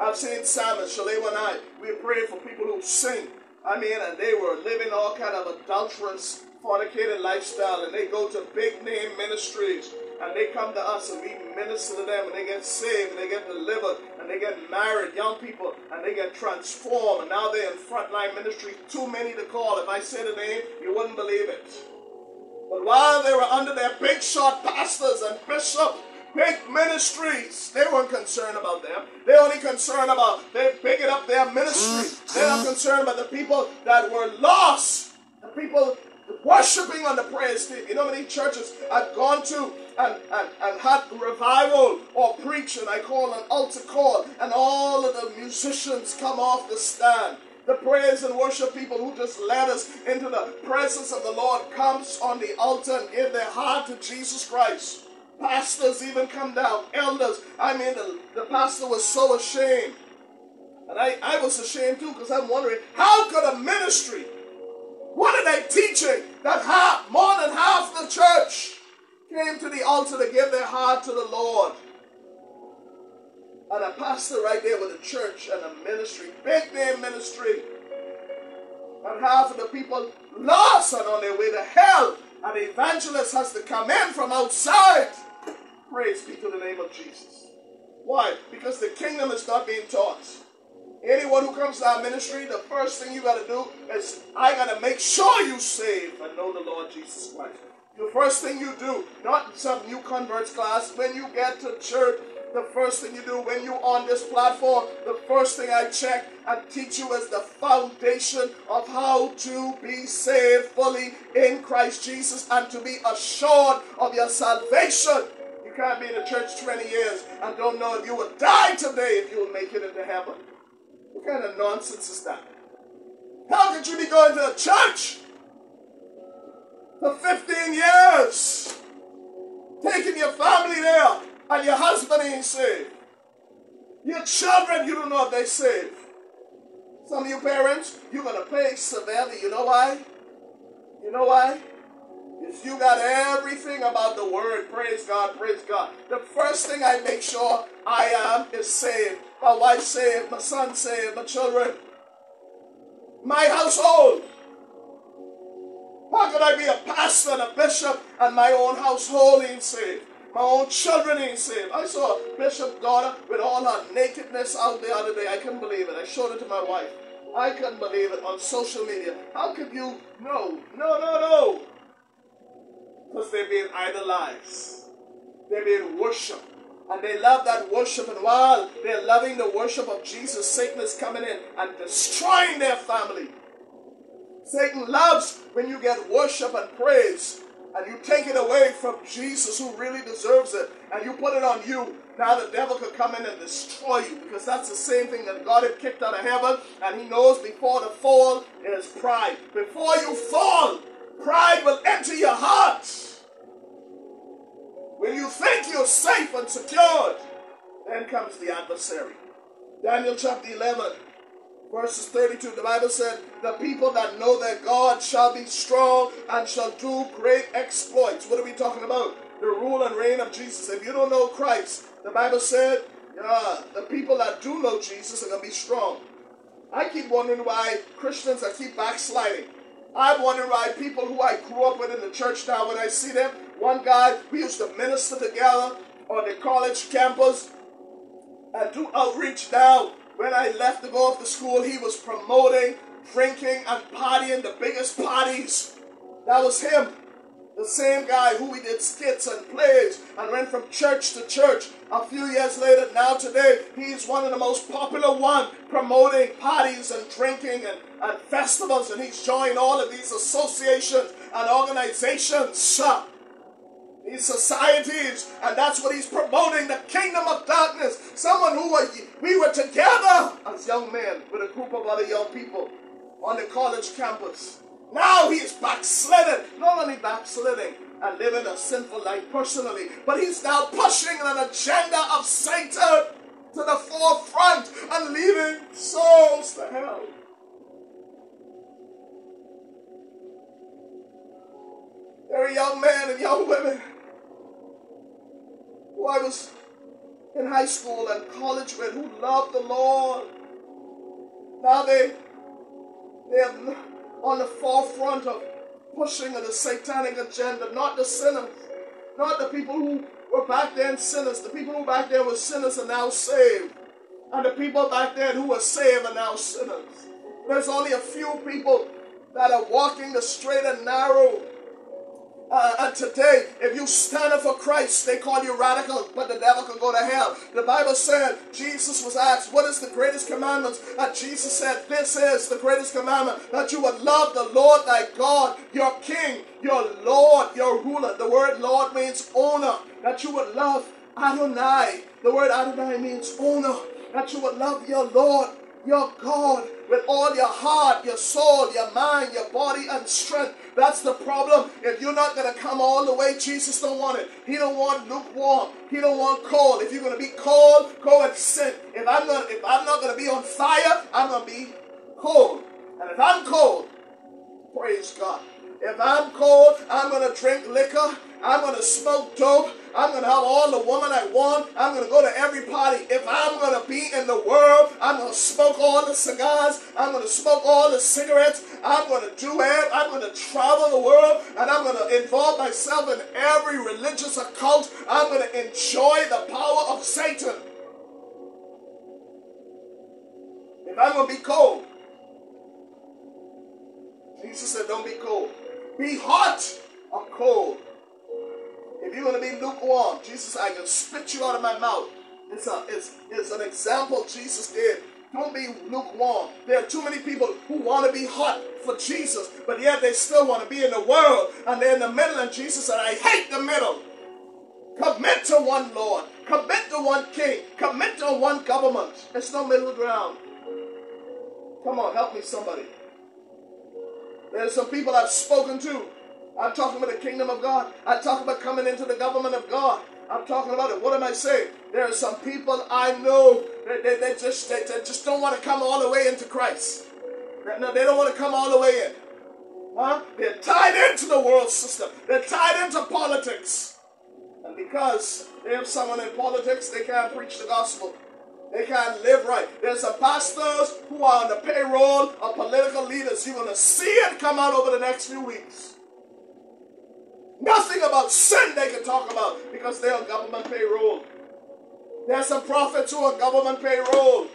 I've seen Simon, Shallaywa and I, we pray for people who sing. I mean, and they were living all kind of adulterous, fornicated lifestyle, and they go to big name ministries, and they come to us and we minister to them, and they get saved, and they get delivered, and they get married, young people, and they get transformed, and now they're in frontline ministry. Too many to call. If I say the name, you wouldn't believe it. But while they were under their big shot pastors and bishops, big ministries. They weren't concerned about them. They're only concerned about they picking up their ministry. They're not concerned about the people that were lost. The people worshiping on the praise team. You know many churches I've gone to and, and, and had revival or preaching. I call an altar call, and all of the musicians come off the stand. The praise and worship people who just led us into the presence of the Lord comes on the altar and give their heart to Jesus Christ. Pastors even come down, elders. I mean, the, the pastor was so ashamed. And I, I was ashamed too because I'm wondering how could a ministry, what are they teaching that half, more than half the church came to the altar to give their heart to the Lord? And a pastor right there with a church and a ministry, big name ministry. And half of the people lost and on their way to hell. The evangelist has to come in from outside. Praise be to the name of Jesus. Why? Because the kingdom is not being taught. Anyone who comes to our ministry, the first thing you got to do is I got to make sure you save and know the Lord Jesus Christ. The first thing you do, not some new converts class, when you get to church, the first thing you do when you're on this platform, the first thing I check and teach you is the foundation of how to be saved fully in Christ Jesus and to be assured of your salvation. You can't be in the church 20 years and don't know if you will die today if you will make it into heaven. What kind of nonsense is that? How could you be going to a church for 15 years, taking your family there, and your husband ain't saved? Your children, you don't know if they saved. Some of you parents, you're going to pay severely. You know why? You know why? You got everything about the word. Praise God, praise God. The first thing I make sure I am is saved. My wife saved, my son saved, my children my household. How could I be a pastor and a bishop and my own household ain't saved? My own children ain't saved. I saw a bishop daughter with all her nakedness out the other day. I couldn't believe it. I showed it to my wife. I couldn't believe it on social media. How could you? No, no, no, no. Because they're being idolized. They're being worshipped. And they love that worship. And while they're loving the worship of Jesus, Satan is coming in and destroying their family. Satan loves when you get worship and praise and you take it away from Jesus who really deserves it and you put it on you. Now the devil could come in and destroy you because that's the same thing that God had kicked out of heaven and he knows before the fall is pride. Before you fall, pride will enter your heart. When you think you're safe and secured, then comes the adversary. Daniel chapter 11, verses 32, the Bible said, The people that know their God shall be strong and shall do great exploits. What are we talking about? The rule and reign of Jesus. If you don't know Christ, the Bible said, the people that do know Jesus are going to be strong. I keep wondering why Christians are keep backsliding. I wonder why people who I grew up with in the church now, when I see them, one guy, we used to minister together on the college campus and do outreach now. When I left to go off to school, he was promoting drinking and partying, the biggest parties. That was him. The same guy who we did skits and plays and went from church to church. A few years later, now today, he's one of the most popular one promoting parties and drinking and, and festivals. And he's joined all of these associations and organizations, these societies. And that's what he's promoting, the kingdom of darkness. Someone who were, we were together as young men with a group of other young people on the college campus. Now he is backslidden. Not only backsliding and living a sinful life personally, but he's now pushing an agenda of Satan to the forefront and leading souls to hell. There are young men and young women who I was in high school and college with who loved the Lord. Now they they have on the forefront of pushing of the satanic agenda, not the sinners, not the people who were back then sinners. The people who back then were sinners are now saved. And the people back then who were saved are now sinners. There's only a few people that are walking the straight and narrow uh, and today, if you stand up for Christ, they call you radical, but the devil can go to hell. The Bible said, Jesus was asked, What is the greatest commandment? And Jesus said, This is the greatest commandment that you would love the Lord thy God, your King, your Lord, your ruler. The word Lord means owner. That you would love Adonai. The word Adonai means owner. That you would love your Lord your God with all your heart, your soul, your mind, your body, and strength. That's the problem. If you're not going to come all the way, Jesus don't want it. He don't want lukewarm. He don't want cold. If you're going to be cold, go and sin. If I'm not, if I'm not going to be on fire, I'm going to be cold. And if I'm cold, praise God. If I'm cold, I'm going to drink liquor. I'm going to smoke dope. I'm going to have all the woman I want. I'm going to go to every party. If I'm going to be in the world, I'm going to smoke all the cigars. I'm going to smoke all the cigarettes. I'm going to do it. I'm going to travel the world and I'm going to involve myself in every religious occult. I'm going to enjoy the power of Satan. If I'm going to be cold, Jesus said, don't be cold. Be hot or cold. If you're going to be lukewarm, Jesus I can spit you out of my mouth. It's, a, it's, it's an example Jesus did. Don't be lukewarm. There are too many people who want to be hot for Jesus, but yet they still want to be in the world and they're in the middle. And Jesus said, I hate the middle. Commit to one Lord. Commit to one King. Commit to one government. There's no middle ground. Come on, help me, somebody. There's some people I've spoken to. I'm talking about the kingdom of God. I'm talking about coming into the government of God. I'm talking about it. What am I saying? There are some people I know that they, they, just they, they, just don't want to come all the way into Christ. No, they don't want to come all the way in. Huh? They're tied into the world system. They're tied into politics. And because they have someone in politics, they can't preach the gospel. They can't live right. There's some pastors who are on the payroll of political leaders. You're going to see it come out over the next few weeks. Nothing about sin they can talk about because they're on government payroll. There's some prophets who are government payroll.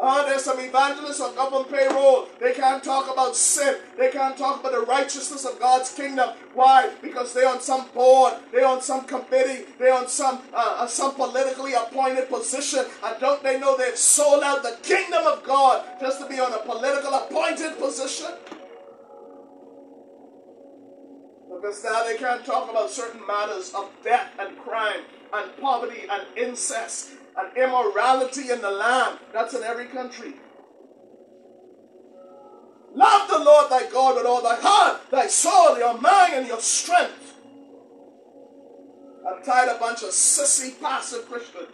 Uh, there's some evangelists on government payroll. They can't talk about sin. They can't talk about the righteousness of God's kingdom. Why? Because they're on some board. They're on some committee. They're on some uh, uh, some politically appointed position. And don't they know they've sold out the kingdom of God just to be on a political appointed position? Because now they can't talk about certain matters of death and crime and poverty and incest and immorality in the land. That's in every country. Love the Lord thy God with all thy heart, thy soul, your mind, and your strength. I'm tired of a bunch of sissy, passive Christians.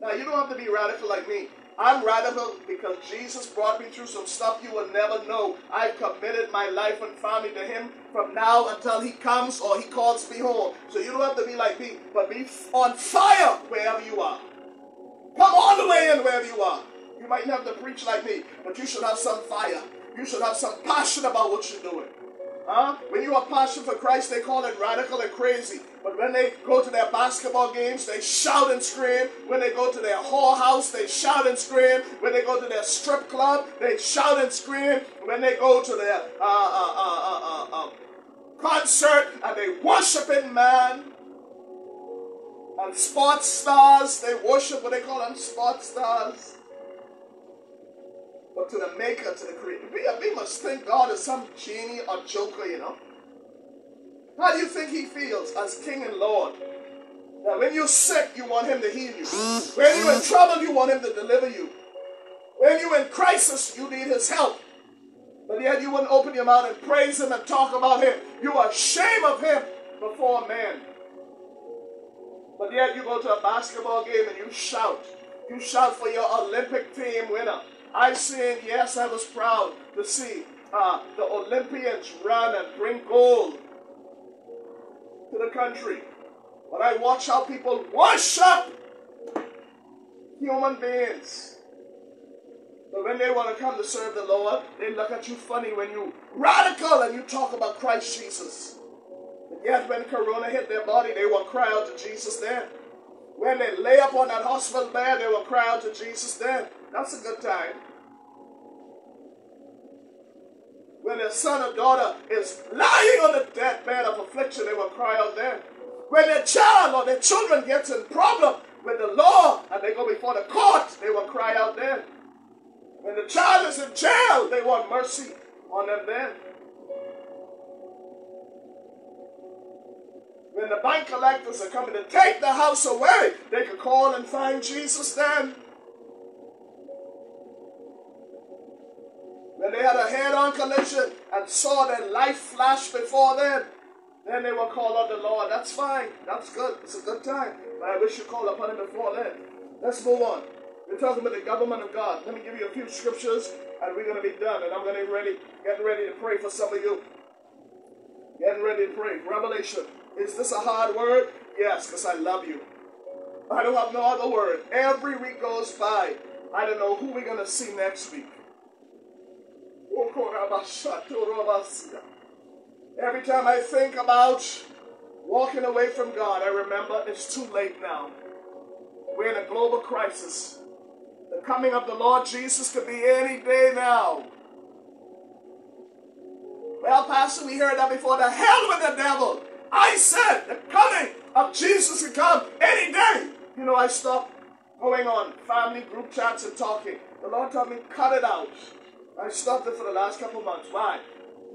Now, you don't have to be radical like me. I'm radical because Jesus brought me through some stuff you will never know. I've committed my life and family to Him from now until He comes or He calls me home. So you don't have to be like me, but be on fire wherever you are. Come all the way in wherever you are. You might have to preach like me, but you should have some fire. You should have some passion about what you're doing. Huh? When you have passion for Christ, they call it radical and crazy. But when they go to their basketball games, they shout and scream. When they go to their whorehouse, they shout and scream. When they go to their strip club, they shout and scream. When they go to their uh, uh, uh, uh, uh um, concert and they worship in man. And sports stars, they worship what they call them sports stars but to the maker, to the creator. We, we must think God is some genie or joker, you know. How do you think he feels as King and Lord? That when you're sick, you want him to heal you. When you're in trouble, you want him to deliver you. When you're in crisis, you need his help. But yet you wouldn't open your mouth and praise him and talk about him. You are ashamed of him before man. But yet you go to a basketball game and you shout. You shout for your Olympic team winner. I said, yes, I was proud to see uh, the Olympians run and bring gold to the country. But I watch how people worship human beings. But when they want to come to serve the Lord, they look at you funny when you radical and you talk about Christ Jesus. And yet when Corona hit their body, they will cry out to Jesus then. When they lay up on that hospital bed, they will cry out to Jesus then. That's a good time. When their son or daughter is lying on the deathbed of affliction, they will cry out then. When their child or their children gets in problem with the law and they go before the court, they will cry out then. When the child is in jail, they want mercy on them then. When the bank collectors are coming to take the house away, they can call and find Jesus then. When they had a head-on collision and saw their life flash before them, then they will call on the Lord. That's fine. That's good. It's a good time. But I wish you called upon him before then. Let's move on. We're talking about the government of God. Let me give you a few scriptures and we're going to be done. And I'm going to be ready, getting ready to pray for some of you. Getting ready to pray. Revelation. Is this a hard word? Yes, because I love you. I don't have no other word. Every week goes by. I don't know who we're going to see next week. Every time I think about walking away from God, I remember it's too late now. We're in a global crisis. The coming of the Lord Jesus could be any day now. Well, Pastor, we heard that before. The hell with the devil. I said the coming of Jesus could come any day. You know, I stopped going on family group chats and talking. The Lord told me, cut it out. I stopped it for the last couple months. Why?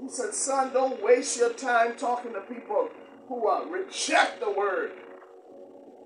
He said, son, don't waste your time talking to people who uh, reject the word.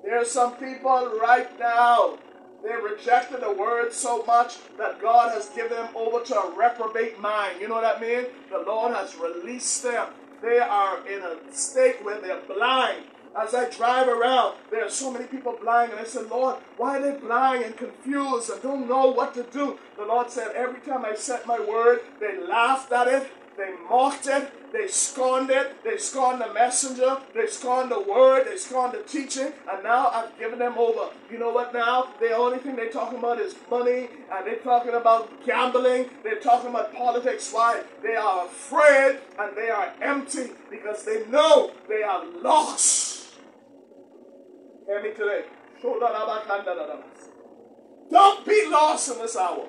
There are some people right now, they rejected the word so much that God has given them over to a reprobate mind. You know what I mean? The Lord has released them. They are in a state where they're blind. As I drive around, there are so many people blind, and I said, Lord, why are they blind and confused and don't know what to do? The Lord said, every time I said my word, they laughed at it, they mocked it. They scorned it. They scorned the messenger. They scorned the word. They scorned the teaching. And now I've given them over. You know what now? The only thing they're talking about is money. And they're talking about gambling. They're talking about politics. Why? They are afraid and they are empty because they know they are lost. Hear me today. Don't be lost in this hour.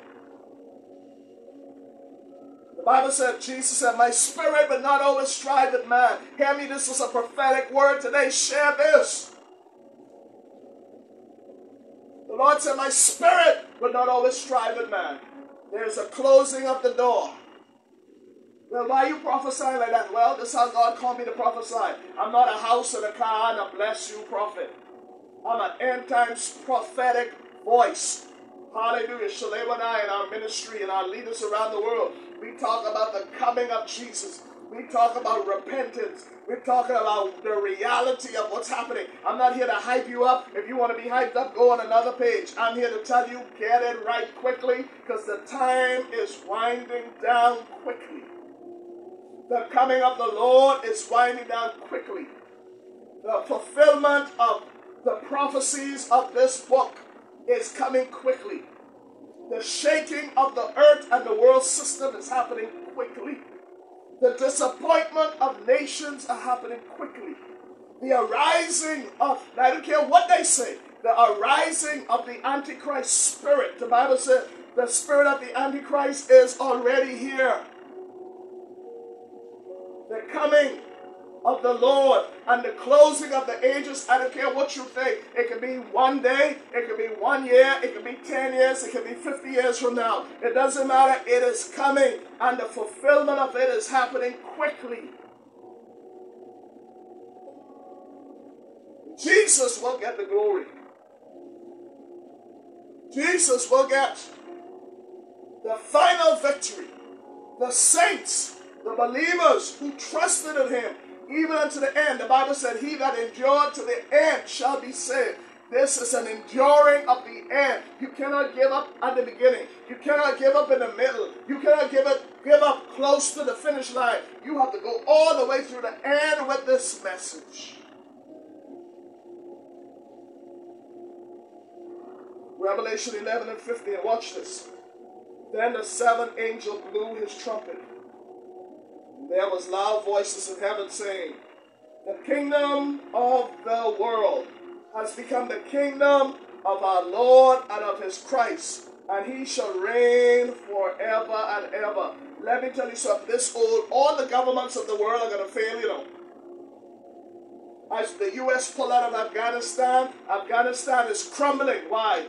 The Bible said, Jesus said, My spirit but not always strive with man. Hear me, this is a prophetic word today. Share this. The Lord said, My spirit but not always strive with man. There's a closing of the door. Well, why are you prophesying like that? Well, this is how God called me to prophesy. I'm not a house and a car and a bless you prophet. I'm an end times prophetic voice. Hallelujah. Shalem and I in our ministry and our leaders around the world. We talk about the coming of Jesus. We talk about repentance. We're talking about the reality of what's happening. I'm not here to hype you up. If you want to be hyped up, go on another page. I'm here to tell you, get it right quickly because the time is winding down quickly. The coming of the Lord is winding down quickly. The fulfillment of the prophecies of this book is coming quickly. The shaking of the earth and the world system is happening quickly. The disappointment of nations are happening quickly. The arising of, I don't care what they say, the arising of the Antichrist spirit. The Bible says the spirit of the Antichrist is already here. The coming of the Lord and the closing of the ages. I don't care what you think. It could be one day, it could be one year, it could be 10 years, it could be 50 years from now. It doesn't matter. It is coming and the fulfillment of it is happening quickly. Jesus will get the glory. Jesus will get the final victory. The saints, the believers who trusted in him, even unto the end. The Bible said, He that endured to the end shall be saved. This is an enduring of the end. You cannot give up at the beginning. You cannot give up in the middle. You cannot give up, give up close to the finish line. You have to go all the way through the end with this message. Revelation 11 and 15. Watch this. Then the seventh angel blew his trumpet there was loud voices in heaven saying, The kingdom of the world has become the kingdom of our Lord and of his Christ, and he shall reign forever and ever. Let me tell you something. This old, all the governments of the world are going to fail, you know. As the U.S. pull out of Afghanistan, Afghanistan is crumbling. Why?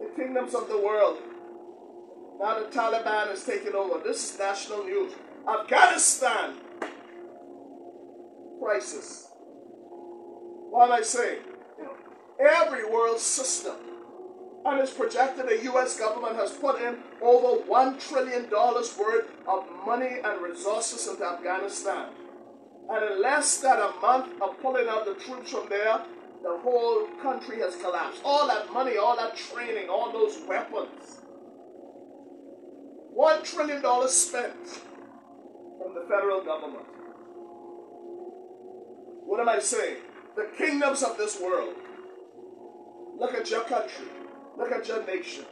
The kingdoms of the world. Now the Taliban is taking over. This is national news. Afghanistan crisis. What am I saying? Every world system, and it's projected the U.S. government has put in over one trillion dollars worth of money and resources into Afghanistan. And in less than a month of pulling out the troops from there, the whole country has collapsed. All that money, all that training, all those weapons. One trillion dollars spent from the federal government. What am I saying? The kingdoms of this world. Look at your country. Look at your nation.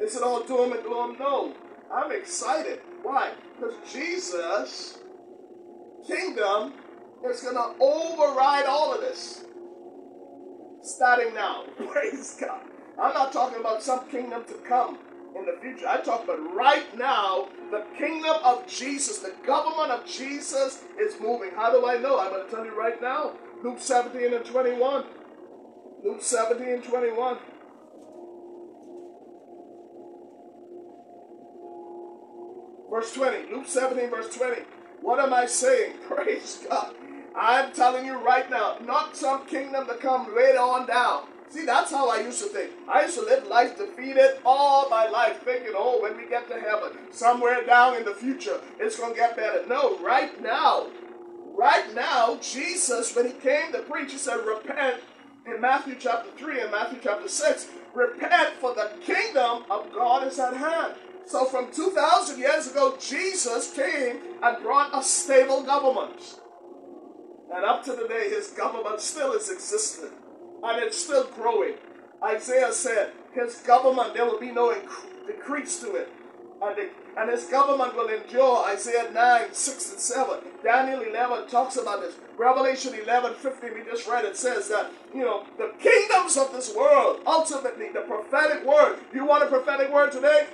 Is it all doom and gloom? No. I'm excited. Why? Because Jesus' kingdom is going to override all of this. Starting now. [laughs] Praise God. I'm not talking about some kingdom to come in the future. I talk about right now, the kingdom of Jesus, the government of Jesus is moving. How do I know? I'm going to tell you right now. Luke 17 and 21. Luke 17 and 21. Verse 20. Luke 17, verse 20. What am I saying? [laughs] Praise God. I'm telling you right now, not some kingdom to come later on down. See, that's how I used to think. I used to live life defeated all my life, thinking, oh, when we get to heaven, somewhere down in the future, it's going to get better. No, right now, right now, Jesus, when he came to preach, he said, repent in Matthew chapter 3 and Matthew chapter 6. Repent, for the kingdom of God is at hand. So from 2,000 years ago, Jesus came and brought a stable government. And up to today, his government still is existing. And it's still growing. Isaiah said, his government, there will be no inc- decrease to it. And, and his government will endure. Isaiah 9, 6 and 7. Daniel 11 talks about this. Revelation 11, 15, we just read it, says that, you know, the kingdoms of this world, ultimately, the prophetic word. You want a prophetic word today?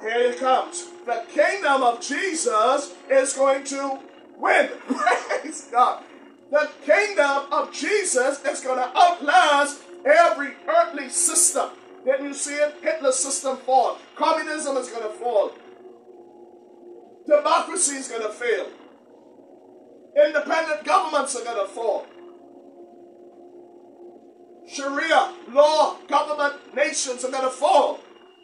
Here it comes. The kingdom of Jesus is going to win. [laughs] Praise God. The kingdom of Jesus is going to outlast every earthly system. Didn't you see it? Hitler's system fall. Communism is going to fall. Democracy is going to fail. Independent governments are going to fall. Sharia law, government, nations are going to fall.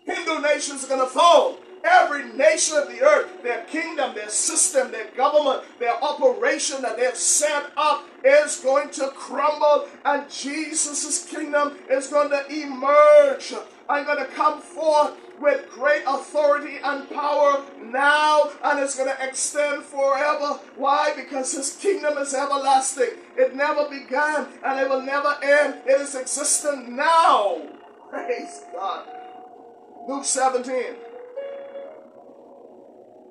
Hindu nations are going to fall. Every nation of the earth, their kingdom, their system, their government, their operation that they've set up is going to crumble, and Jesus' kingdom is going to emerge and going to come forth with great authority and power now, and it's going to extend forever. Why? Because his kingdom is everlasting. It never began and it will never end. It is existent now. [laughs] Praise God. Luke 17.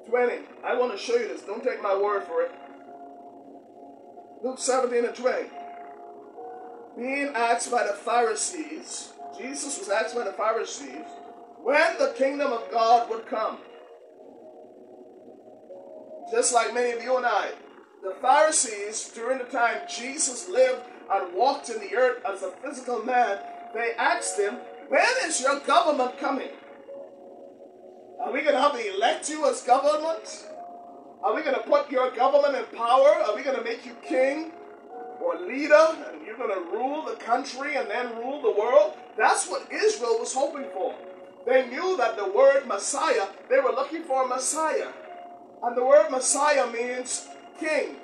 20. I want to show you this. Don't take my word for it. Luke 17 and 20. Being asked by the Pharisees, Jesus was asked by the Pharisees when the kingdom of God would come. Just like many of you and I, the Pharisees, during the time Jesus lived and walked in the earth as a physical man, they asked him, When is your government coming? Are we going to have to elect you as government? Are we going to put your government in power? Are we going to make you king or leader and you're going to rule the country and then rule the world? That's what Israel was hoping for. They knew that the word Messiah, they were looking for a Messiah. And the word Messiah means king.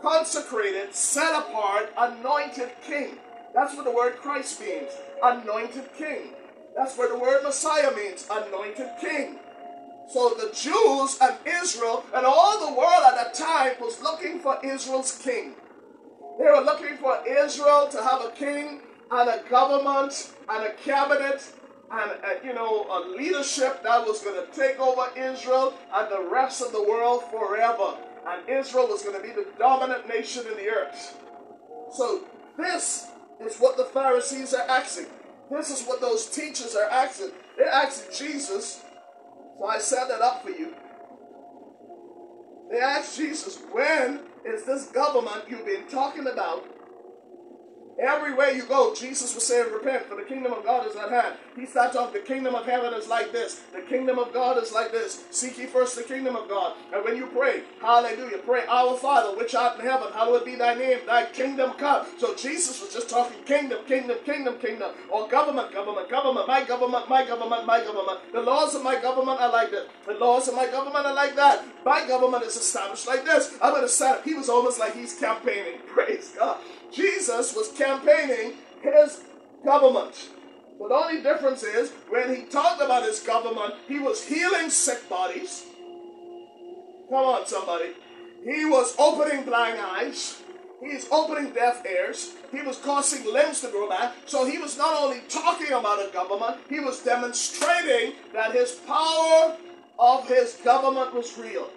Consecrated, set apart, anointed king. That's what the word Christ means. Anointed king. That's what the word Messiah means, anointed king. So the Jews and Israel and all the world at that time was looking for Israel's king. They were looking for Israel to have a king and a government and a cabinet and a, you know a leadership that was going to take over Israel and the rest of the world forever. And Israel was going to be the dominant nation in the earth. So this is what the Pharisees are asking. This is what those teachers are asking. They're asking Jesus. So I set that up for you. They asked Jesus, when is this government you've been talking about Everywhere you go, Jesus was saying, Repent, for the kingdom of God is at hand. He starts off, The kingdom of heaven is like this. The kingdom of God is like this. Seek ye first the kingdom of God. And when you pray, hallelujah, pray, Our Father, which art in heaven, hallowed be thy name, thy kingdom come. So Jesus was just talking kingdom, kingdom, kingdom, kingdom, or government, government, government, my government, my government, my government. The laws of my government are like this. The laws of my government are like that. My government is established like this. I'm going to set up. He was almost like he's campaigning. [laughs] Praise God. Jesus was campaigning his government. But the only difference is when he talked about his government, he was healing sick bodies. Come on, somebody. He was opening blind eyes. He's opening deaf ears. He was causing limbs to grow back. So he was not only talking about a government, he was demonstrating that his power of his government was real.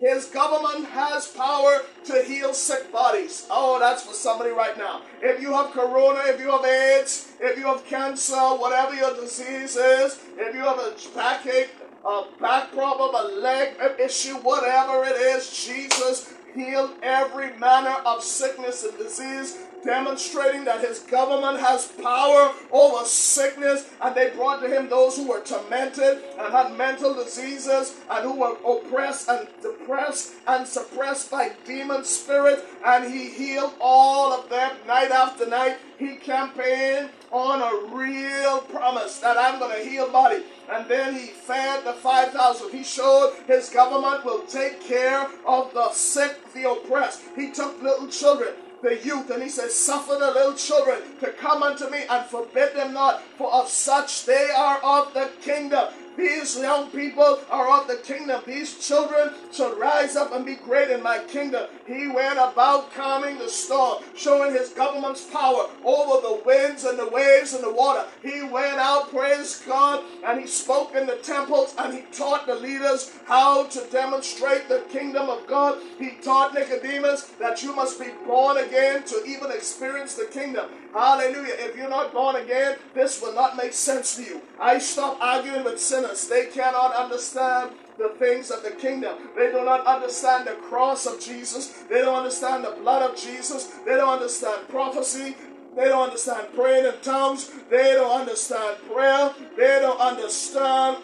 His government has power to heal sick bodies. Oh, that's for somebody right now. If you have corona, if you have AIDS, if you have cancer, whatever your disease is, if you have a backache, a back problem, a leg issue, whatever it is, Jesus healed every manner of sickness and disease, demonstrating that his government has power over sickness. And they brought to him those who were tormented and had mental diseases and who were oppressed and depressed and suppressed by demon spirits. And he healed all of them night after night. He campaigned on a real promise that I'm going to heal body. And then he fed the 5,000. He showed his government will take care of the sick, the oppressed. He took little children the youth, and he says, Suffer the little children to come unto me and forbid them not, for of such they are of the kingdom. These young people are of the kingdom. These children shall rise up and be great in my kingdom. He went about calming the storm, showing his government's power over the winds and the waves and the water. He went out, praise God, and he spoke in the temples and he taught the leaders how to demonstrate the kingdom of God. He taught Nicodemus that you must be born again to even experience the kingdom. Hallelujah. If you're not born again, this will not make sense to you. I stop arguing with sinners. They cannot understand the things of the kingdom. They do not understand the cross of Jesus. They don't understand the blood of Jesus. They don't understand prophecy. They don't understand praying in tongues. They don't understand prayer. They don't understand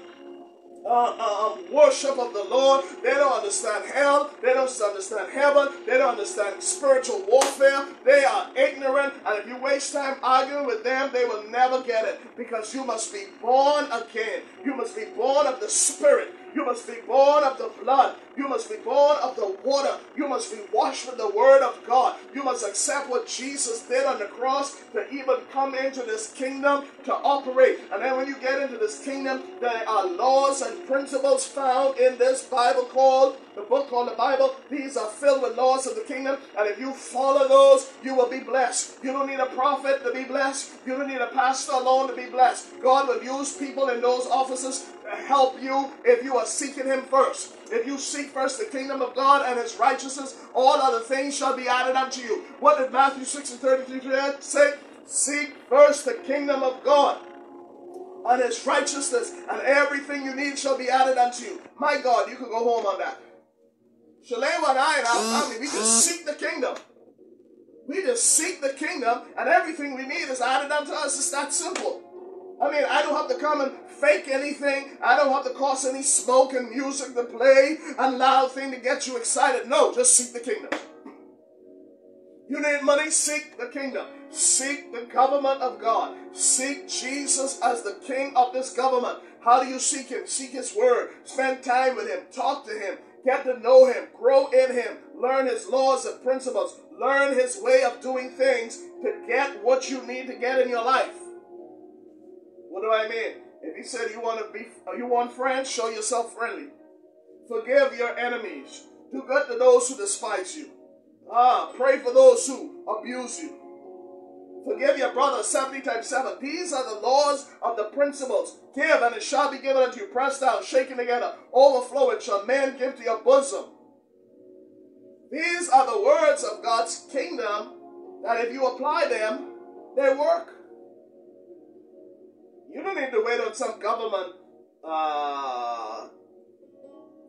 uh, uh, worship of the Lord. They don't understand hell. They don't understand heaven. They don't understand spiritual warfare. They are ignorant. And if you waste time arguing with them, they will never get it. Because you must be born again. You must be born of the Spirit. You must be born of the blood. You must be born of the water. You must be washed with the word of God. You must accept what Jesus did on the cross to even come into this kingdom to operate. And then when you get into this kingdom, there are laws and principles found in this Bible called the book called the Bible. These are filled with laws of the kingdom. And if you follow those, you will be blessed. You don't need a prophet to be blessed. You don't need a pastor alone to be blessed. God will use people in those offices help you if you are seeking Him first. If you seek first the kingdom of God and His righteousness, all other things shall be added unto you. What did Matthew 6 and 33 say? Seek first the kingdom of God and His righteousness, and everything you need shall be added unto you. My God, you can go home on that. Shalem and I and our family, we just seek the kingdom. We just seek the kingdom, and everything we need is added unto us. It's that simple. I mean, I don't have to come and fake anything. I don't have to cause any smoke and music to play and loud thing to get you excited. No, just seek the kingdom. You need money? Seek the kingdom. Seek the government of God. Seek Jesus as the king of this government. How do you seek him? Seek his word. Spend time with him. Talk to him. Get to know him. Grow in him. Learn his laws and principles. Learn his way of doing things to get what you need to get in your life. What do I mean? If he said you want to be, you want friends, show yourself friendly. Forgive your enemies. Do good to those who despise you. Ah, pray for those who abuse you. Forgive your brother 70 times 7. These are the laws of the principles. Give, and it shall be given unto you. Pressed down, shaken together, overflowing shall men give to your bosom. These are the words of God's kingdom that if you apply them, they work. You don't need to wait on some government uh,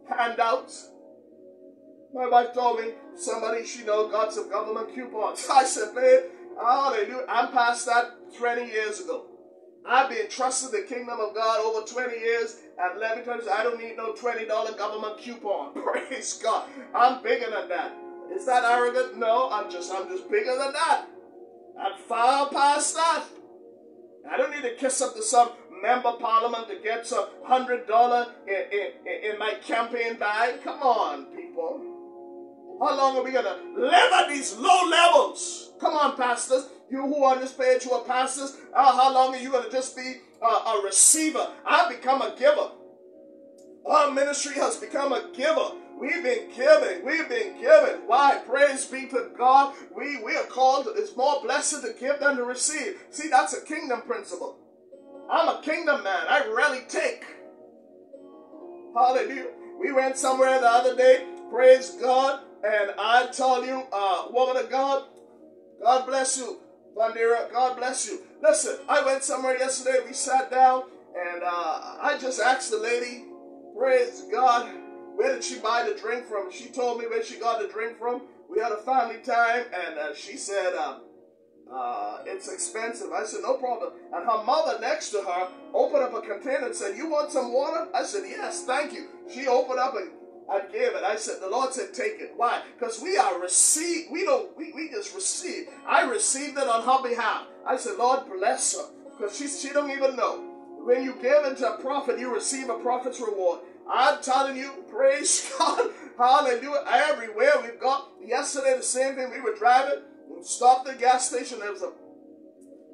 handouts. My wife told me somebody she know got some government coupons. [laughs] I said, babe, hallelujah. I'm past that 20 years ago. I've been trusting the kingdom of God over 20 years, let me tell I don't need no $20 government coupon. [laughs] Praise God. I'm bigger than that. Is that arrogant? No, I'm just I'm just bigger than that. I'm far past that. I don't need to kiss up to some member parliament to get some hundred dollar in, in, in my campaign bag. Come on, people. How long are we gonna live at these low levels? Come on, pastors. You who are on this page who are pastors, uh, how long are you gonna just be uh, a receiver? I've become a giver. Our ministry has become a giver. We've been giving. We've been giving. Why? Praise be to God. We, we are called, it's more blessed to give than to receive. See, that's a kingdom principle. I'm a kingdom man. I rarely take. Hallelujah. We went somewhere the other day. Praise God. And I tell you, uh, woman of God, God bless you. Bandera, God bless you. Listen, I went somewhere yesterday. We sat down and uh, I just asked the lady, praise God, where did she buy the drink from? She told me where she got the drink from. We had a family time, and uh, she said, uh, uh, it's expensive. I said, no problem. And her mother next to her opened up a container and said, you want some water? I said, yes, thank you. She opened up and I gave it. I said, the Lord said, take it. Why? Because we are received. We don't, we, we just receive. I received it on her behalf. I said, Lord, bless her. Because she, she don't even know. When you give into a prophet, you receive a prophet's reward. I'm telling you, praise [laughs] God. Hallelujah. Everywhere we've got. Yesterday, the same thing. We were driving. We stopped at the gas station. There was a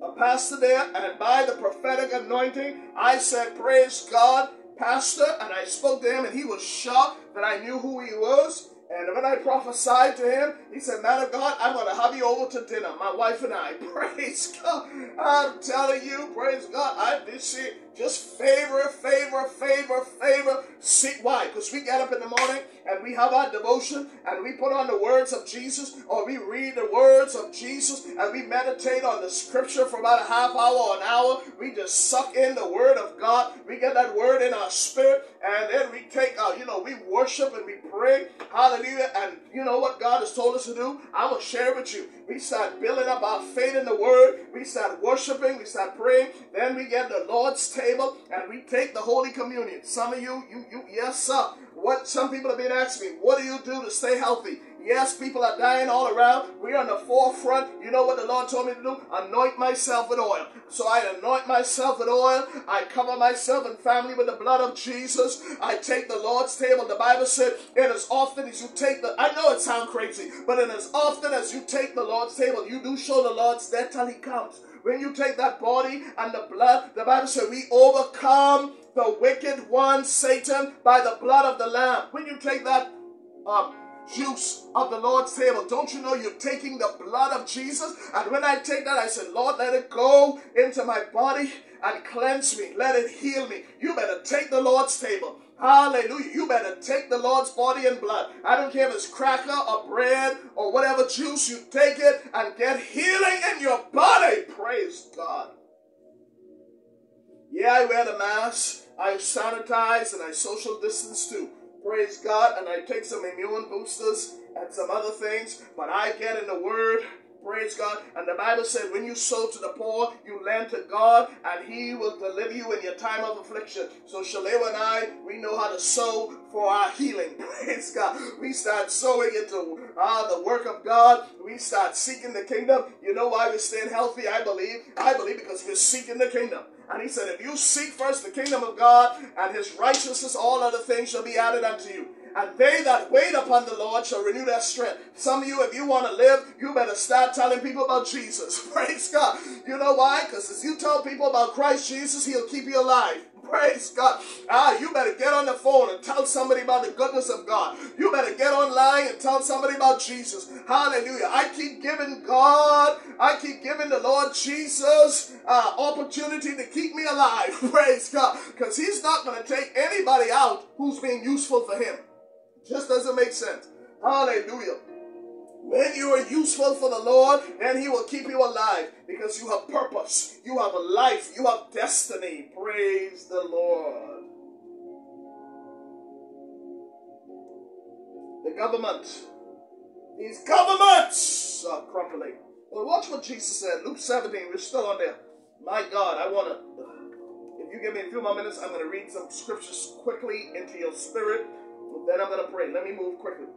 a pastor there, and by the prophetic anointing, I said, Praise God, Pastor, and I spoke to him, and he was shocked that I knew who he was. And when I prophesied to him, he said, Man of God, I'm going to have you over to dinner, my wife and I. [laughs] Praise God. I'm telling you, praise God. I did see just favor, favor, favor, favor. See why? Because we get up in the morning and we have our devotion and we put on the words of Jesus or we read the words of Jesus and we meditate on the scripture for about a half hour or an hour. We just suck in the word of God. We get that word in our spirit and then we take out, you know, we worship and we pray. Hallelujah. And you know what God has told us to do? I will share with you. We start building up our faith in the word. We start worshiping. We start praying. Then we get the Lord's table and we take the Holy Communion. Some of you, you, you, yes, sir. What some people have been asking me, what do you do to stay healthy? Yes, people are dying all around. We're on the forefront. You know what the Lord told me to do? Anoint myself with oil. So I anoint myself with oil. I cover myself and family with the blood of Jesus. I take the Lord's table. The Bible said, and as often as you take the, I know it sounds crazy, but in as often as you take the Lord's table, you do show the Lord's death till he comes. When you take that body and the blood, the Bible said we overcome the wicked one, Satan, by the blood of the Lamb. When you take that um, juice of the Lord's table. Don't you know you're taking the blood of Jesus? And when I take that, I say, Lord, let it go into my body and cleanse me. Let it heal me. You better take the Lord's table. Hallelujah. You better take the Lord's body and blood. I don't care if it's cracker or bread or whatever juice, you take it and get healing in your body. Praise God. Yeah, I wear the mask. I sanitize and I social distance too. Praise God. And I take some immune boosters and some other things. But I get in the Word. Praise God. And the Bible said, when you sow to the poor, you lend to God, and He will deliver you in your time of affliction. So Shalom and I, we know how to sow for our healing. [laughs] Praise God. We start sowing into uh, the work of God. We start seeking the kingdom. You know why we're staying healthy? I believe. I believe because we're seeking the kingdom. And he said, if you seek first the kingdom of God and his righteousness, all other things shall be added unto you. And they that wait upon the Lord shall renew their strength. Some of you, if you want to live, you better start telling people about Jesus. [laughs] Praise God. You know why? Because as you tell people about Christ Jesus, he'll keep you alive. Praise God. Ah, you better get on the phone and tell somebody about the goodness of God. You better get online and tell somebody about Jesus. Hallelujah. I keep giving God, I keep giving the Lord Jesus uh, opportunity to keep me alive. [laughs] Praise God. Because he's not going to take anybody out who's being useful for him. Just doesn't make sense. Hallelujah. When you are useful for the Lord, then He will keep you alive because you have purpose, you have a life, you have destiny. Praise the Lord. The government, these governments are crumbling. Well, watch what Jesus said. Luke 17, we're still on there. My God, I want to. If you give me a few more minutes, I'm going to read some scriptures quickly into your spirit. Then I'm going to pray. Let me move quickly.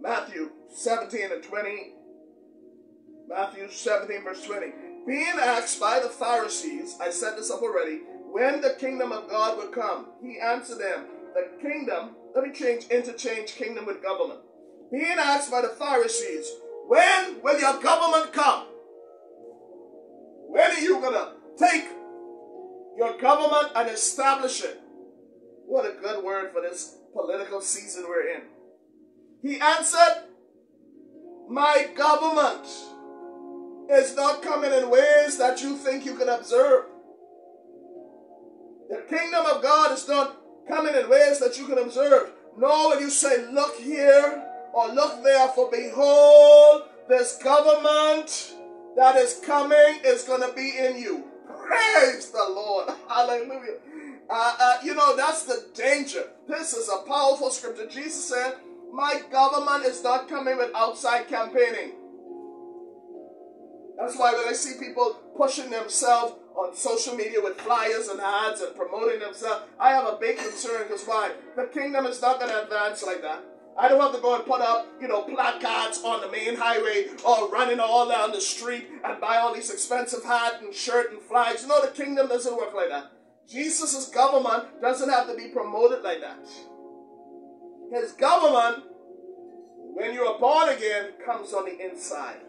Matthew 17 and 20. Matthew 17, verse 20. Being asked by the Pharisees, I said this up already, when the kingdom of God would come, he answered them, The kingdom, let me change, interchange kingdom with government. Being asked by the Pharisees, When will your government come? When are you going to take your government and establish it? What a good word for this political season we're in. He answered, My government is not coming in ways that you think you can observe. The kingdom of God is not coming in ways that you can observe. Nor will you say, Look here or look there, for behold, this government that is coming is going to be in you. Praise the Lord. [laughs] Hallelujah. Uh, uh, you know, that's the danger. This is a powerful scripture. Jesus said, My government is not coming with outside campaigning. That's why when I see people pushing themselves on social media with flyers and ads and promoting themselves, I have a big concern because why? The kingdom is not going to advance like that. I don't have to go and put up, you know, placards on the main highway or running all down the street and buy all these expensive hat and shirt and flags. No, the kingdom doesn't work like that. Jesus' government doesn't have to be promoted like that. His government, when you are born again, comes on the inside.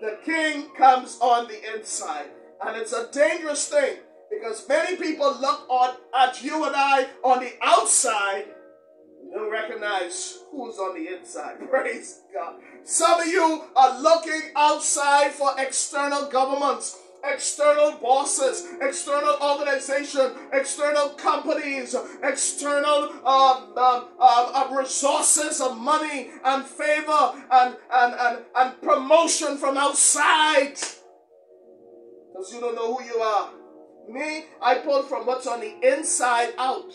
The king comes on the inside. And it's a dangerous thing because many people look on, at you and I on the outside don't recognize who's on the inside. [laughs] Praise God. Some of you are looking outside for external governments, external bosses, external organization, external companies, external um, um, um, resources of money and favor and, and, and, and promotion from outside. Because you don't know who you are. Me, I pull from what's on the inside out.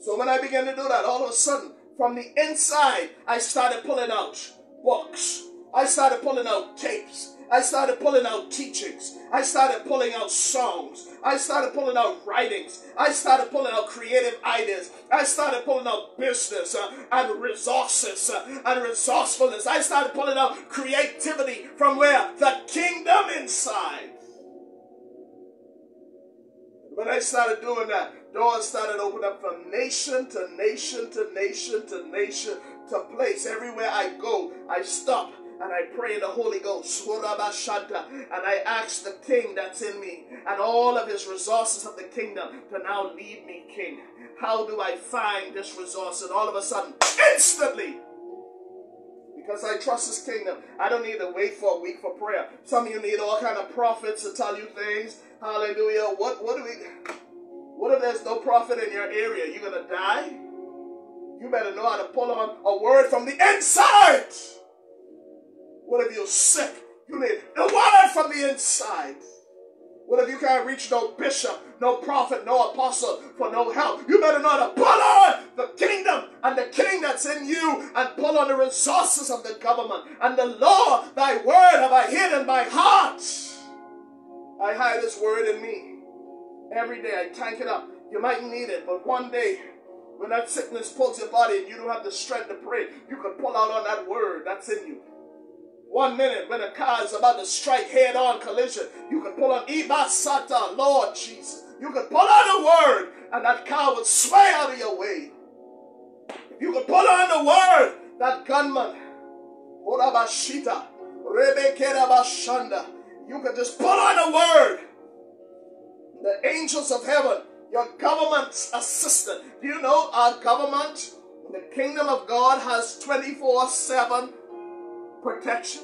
So when I began to do that, all of a sudden, from the inside, I started pulling out books. I started pulling out tapes. I started pulling out teachings. I started pulling out songs. I started pulling out writings. I started pulling out creative ideas. I started pulling out business uh, and resources uh, and resourcefulness. I started pulling out creativity from where? The kingdom inside. When I started doing that, doors started opening up from nation to nation to nation to nation to place. Everywhere I go, I stop and I pray the Holy Ghost. And I ask the King that's in me and all of his resources of the kingdom to now lead me, King. How do I find this resource? And all of a sudden, instantly, because I trust his kingdom. I don't need to wait for a week for prayer. Some of you need all kind of prophets to tell you things. Hallelujah. What what do we what if there's no prophet in your area? You're gonna die? You better know how to pull on a word from the inside. What if you're sick? You need the word from the inside. What if you can't reach no bishop, no prophet, no apostle for no help? You better know to pull on the kingdom and the king that's in you and pull on the resources of the government. And the law, thy word have I hid in my heart. I hide this word in me. Every day I tank it up. You might need it, but one day when that sickness pulls your body and you don't have the strength to pray, you can pull out on that word that's in you. One minute when a car is about to strike head on collision, you can pull on Ibasata, Lord Jesus. You can pull on the word and that car would sway out of your way. You can pull on the word, that gunman, Orabashita, Rebekera Bashanda. You can just pull on the word the angels of heaven, your government's assistant. Do you know our government, the kingdom of God, has 24 7 protection?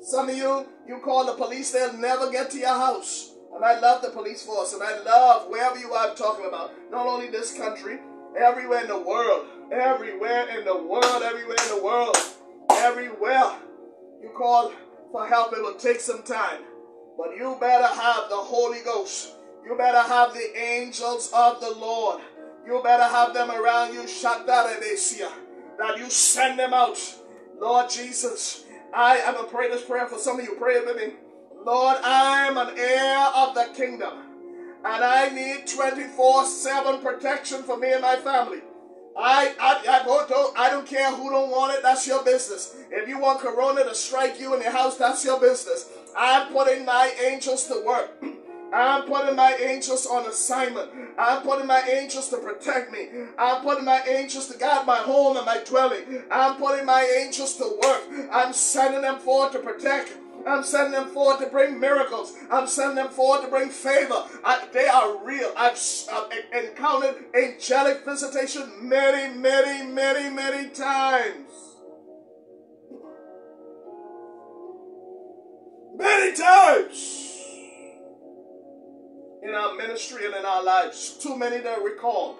Some of you, you call the police, they'll never get to your house. And I love the police force, and I love wherever you are talking about, not only this country, everywhere in the world, everywhere in the world, everywhere in the world, everywhere you call for help, it will take some time. But you better have the Holy Ghost. You better have the angels of the Lord. You better have them around you, Shatarebesia, that you send them out. Lord Jesus, I am going to pray this prayer for some of you. Pray with me. Lord, I am an heir of the kingdom, and I need 24 7 protection for me and my family. I, I, I, don't, I don't care who don't want it, that's your business. If you want Corona to strike you in your house, that's your business. I'm putting my angels to work. [clears throat] I'm putting my angels on assignment. I'm putting my angels to protect me. I'm putting my angels to guard my home and my dwelling. I'm putting my angels to work. I'm sending them forward to protect. I'm sending them forward to bring miracles. I'm sending them forward to bring favor. I, they are real. I've, I've encountered angelic visitation many, many, many, many times. Many times in our ministry and in our lives. Too many that recall.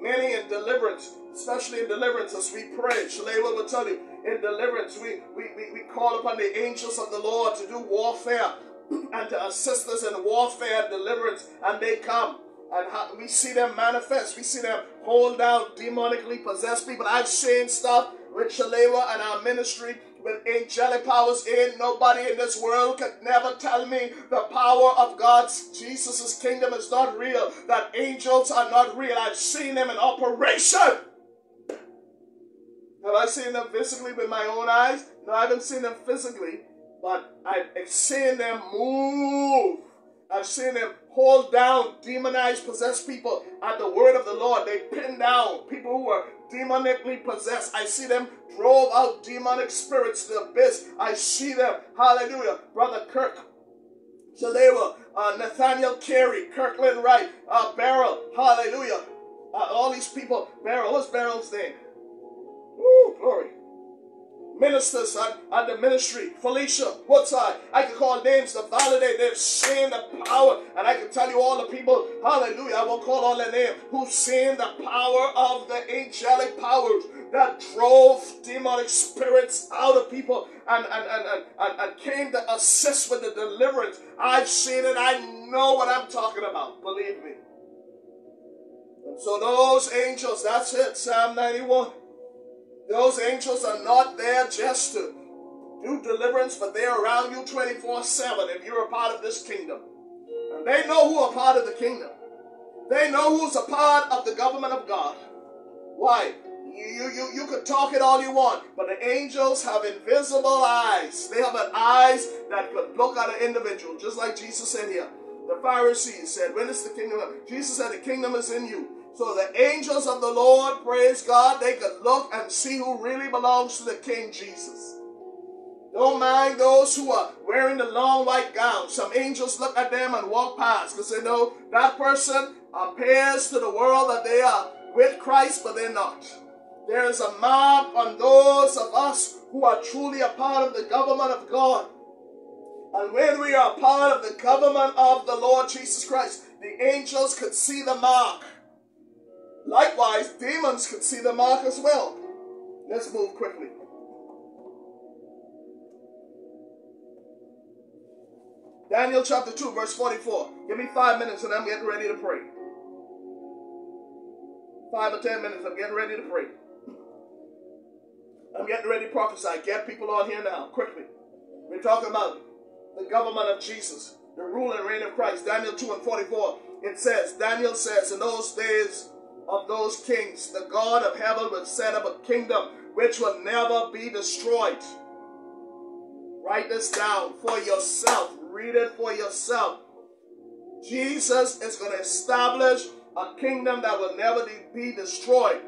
Many in deliverance, especially in deliverance, as we pray. Shallaywa will tell you, in deliverance, we, we, we, we call upon the angels of the Lord to do warfare [clears throat] and to assist us in warfare and deliverance, and they come. And we see them manifest. We see them hold down demonically possessed people. I've seen stuff with Shallaywa and our ministry with angelic powers. in. nobody in this world could never tell me the power of God's Jesus' kingdom is not real, that angels are not real. I've seen them in operation. Have I seen them physically with my own eyes? No, I haven't seen them physically, but I've seen them move. I've seen them hold down demonized, possessed people at the word of the Lord. They pin down people who are demonically possessed. I see them drove out demonic spirits to the abyss. I see them. Hallelujah. Brother Kirk. So they were uh, Nathaniel Carey, Kirkland Wright, uh, Beryl. Hallelujah. Uh, all these people. Beryl. What's Beryl's name? Woo, glory ministers at, at the ministry, Felicia Woodside. I I can call names to validate they've seen the power. And I can tell you all the people, hallelujah, I won't call all their name, who've seen the power of the angelic powers that drove demonic spirits out of people and, and, and, and, and, came to assist with the deliverance. I've seen it. I know what I'm talking about. Believe me. So those angels, that's it, Psalm 91. Those angels are not there just to do deliverance, but they're around you 24 7 if you're a part of this kingdom. And they know who are part of the kingdom. They know who's a part of the government of God. Why? You, you, you could talk it all you want, but the angels have invisible eyes. They have an eyes that could look at an individual, just like Jesus said here. The Pharisees said, When is the kingdom? Of? Jesus said, The kingdom is in you. So the angels of the Lord, praise God, they could look and see who really belongs to the King Jesus. Don't mind those who are wearing the long white gown. Some angels look at them and walk past because they know that person appears to the world that they are with Christ, but they're not. There is a mark on those of us who are truly a part of the government of God. And when we are part of the government of the Lord Jesus Christ, the angels could see the mark. Likewise, demons could see the mark as well. Let's move quickly. Daniel chapter 2, verse 44. Give me five minutes and I'm getting ready to pray. Five or ten minutes, I'm getting ready to pray. I'm getting ready to prophesy. Get people on here now, quickly. We're talking about the government of Jesus, the rule and reign of Christ. Daniel 2 and 44. It says, Daniel says, in those days of those kings. The God of heaven will set up a kingdom which will never be destroyed. Write this down for yourself. Read it for yourself. Jesus is going to establish a kingdom that will never be destroyed,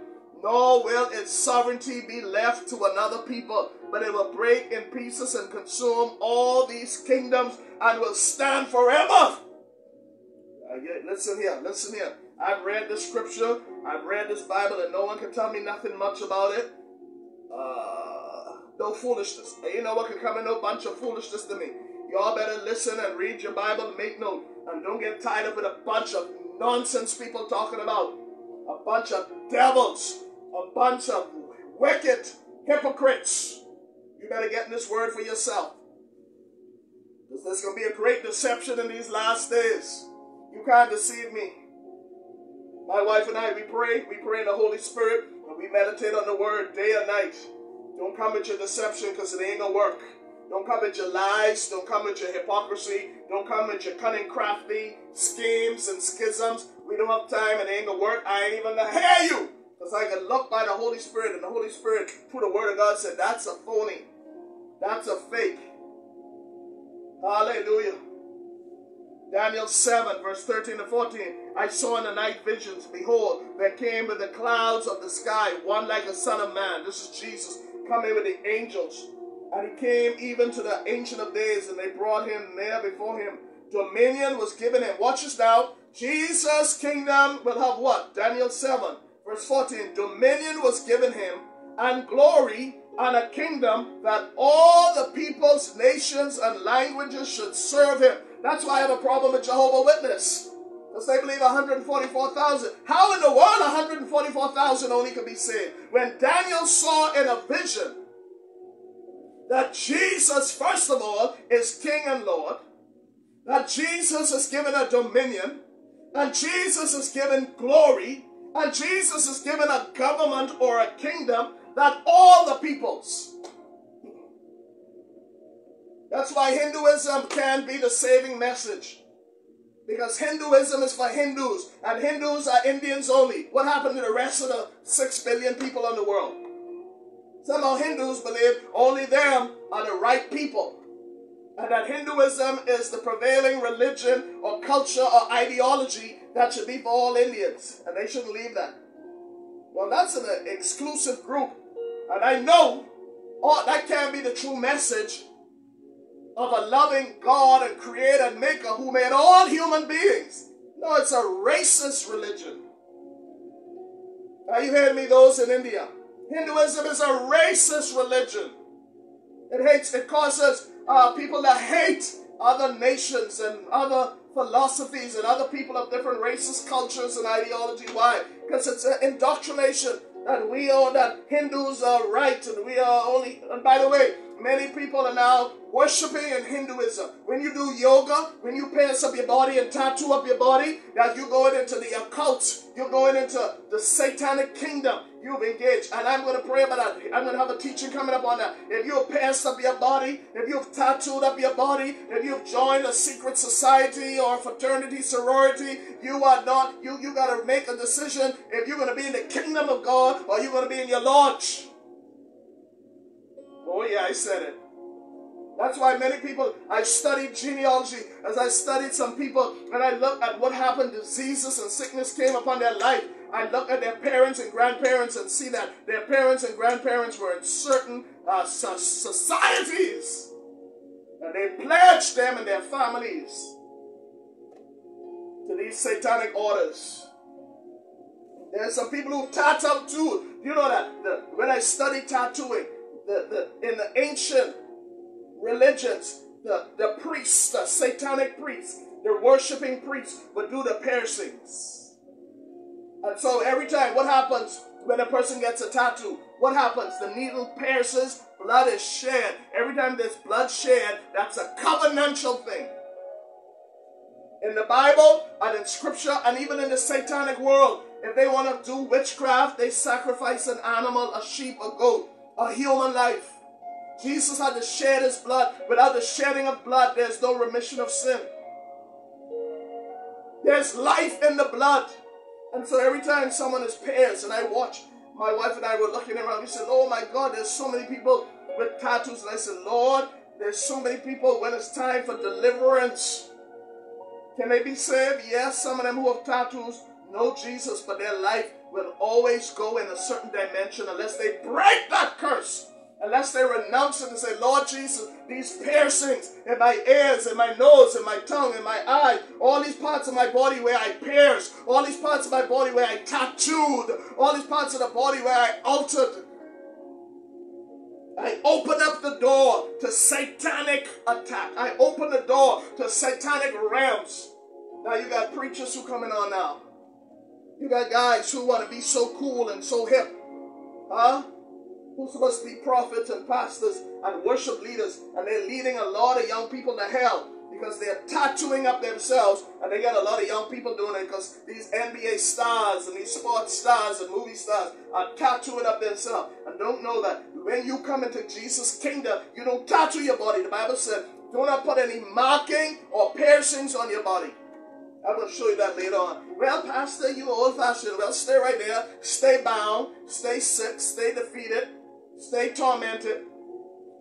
nor will its sovereignty be left to another people, but it will break in pieces and consume all these kingdoms and will stand forever. Listen here, listen here. I've read this scripture, I've read this Bible, and no one can tell me nothing much about it. Uh, no foolishness. You know what can come in? No bunch of foolishness to me. Y'all better listen and read your Bible and make note. And don't get tied up with a bunch of nonsense people talking about. A bunch of devils. A bunch of wicked hypocrites. You better get in this word for yourself. Because there's going to be a great deception in these last days. You can't deceive me. My wife and I, we pray. We pray in the Holy Spirit and we meditate on the word day and night. Don't come with your deception because it ain't to work. Don't come with your lies. Don't come with your hypocrisy. Don't come with your cunning, crafty schemes and schisms. We don't have time and it ain't to work. I ain't even to hear you. Because I can look by the Holy Spirit and the Holy Spirit, through the word of God, said, that's a phony. That's a fake. Hallelujah. Daniel 7, verse 13 to 14. I saw in the night visions, behold, there came with the clouds of the sky one like a son of man. This is Jesus coming with the angels. And he came even to the Ancient of Days, and they brought him there before him. Dominion was given him. Watch this now. Jesus' kingdom will have what? Daniel 7, verse 14. Dominion was given him, and glory, and a kingdom that all the peoples, nations, and languages should serve him. That's why I have a problem with Jehovah Witness. Because they believe 144,000. How in the world 144,000 only can be saved? When Daniel saw in a vision that Jesus, first of all, is King and Lord. that Jesus is given a dominion, and Jesus is given glory, and Jesus is given a government or a kingdom that all the peoples. That's why Hinduism can be the saving message. Because Hinduism is for Hindus, and Hindus are Indians only. What happened to the rest of the six billion people in the world? Somehow Hindus believe only them are the right people. And that Hinduism is the prevailing religion or culture or ideology that should be for all Indians. And they shouldn't leave that. Well, that's an exclusive group. And I know oh, that can't be the true message of a loving God and creator and maker who made all human beings. No, it's a racist religion. Are you hearing me, those in India? Hinduism is a racist religion. It hates, it causes uh, people to hate other nations and other philosophies and other people of different races, cultures, and ideology. Why? Because it's an indoctrination that we are, that Hindus are right and we are only, and by the way, many people are now worshiping in Hinduism. When you do yoga, when you pierce up your body and tattoo up your body, that you're going into the occult, you're going into the satanic kingdom. You've engaged, and I'm going to pray about that. I'm going to have a teaching coming up on that. If you've pierced up your body, if you've tattooed up your body, if you've joined a secret society or fraternity, sorority, you are not, you, you got to make a decision if you're going to be in the kingdom of God or you're going to be in your lodge. Oh, yeah, I said it. That's why many people, I studied genealogy as I studied some people, and I looked at what happened, diseases and sickness came upon their life. I look at their parents and grandparents and see that their parents and grandparents were in certain uh, societies. And they pledged them and their families to these satanic orders. There are some people who tattoo too. You know that the, when I studied tattooing, the, the, in the ancient religions, the, the priests, the satanic priests, the worshiping priests would do the piercings. And so every time, what happens when a person gets a tattoo? What happens? The needle pierces, blood is shed. Every time there's blood shed, that's a covenantal thing. In the Bible and in scripture and even in the satanic world, if they want to do witchcraft, they sacrifice an animal, a sheep, a goat, a human life. Jesus had to shed his blood. Without the shedding of blood, there's no remission of sin. There's life in the blood. And so every time someone is pierced, and I watch, my wife and I were looking around, we said, Oh my God, there's so many people with tattoos. And I said, Lord, there's so many people when it's time for deliverance. Can they be saved? Yes, some of them who have tattoos know Jesus, but their life will always go in a certain dimension unless they break that curse unless they renounce it and say, Lord Jesus, these piercings in my ears, in my nose, in my tongue, in my eye, all these parts of my body where I pierced, all these parts of my body where I tattooed, all these parts of the body where I altered. I open up the door to satanic attack. I open the door to satanic realms. Now you got preachers who coming on now. You got guys who want to be so cool and so hip. Huh? who's supposed to be prophets and pastors and worship leaders, and they're leading a lot of young people to hell because they're tattooing up themselves, and they got a lot of young people doing it because these NBA stars and these sports stars and movie stars are tattooing up themselves and don't know that when you come into Jesus' kingdom, you don't tattoo your body. The Bible said, do not put any marking or piercings on your body. I'm going to show you that later on. Well, Pastor, you old fashioned. Well, stay right there. Stay bound. Stay sick. Stay defeated. Stay tormented.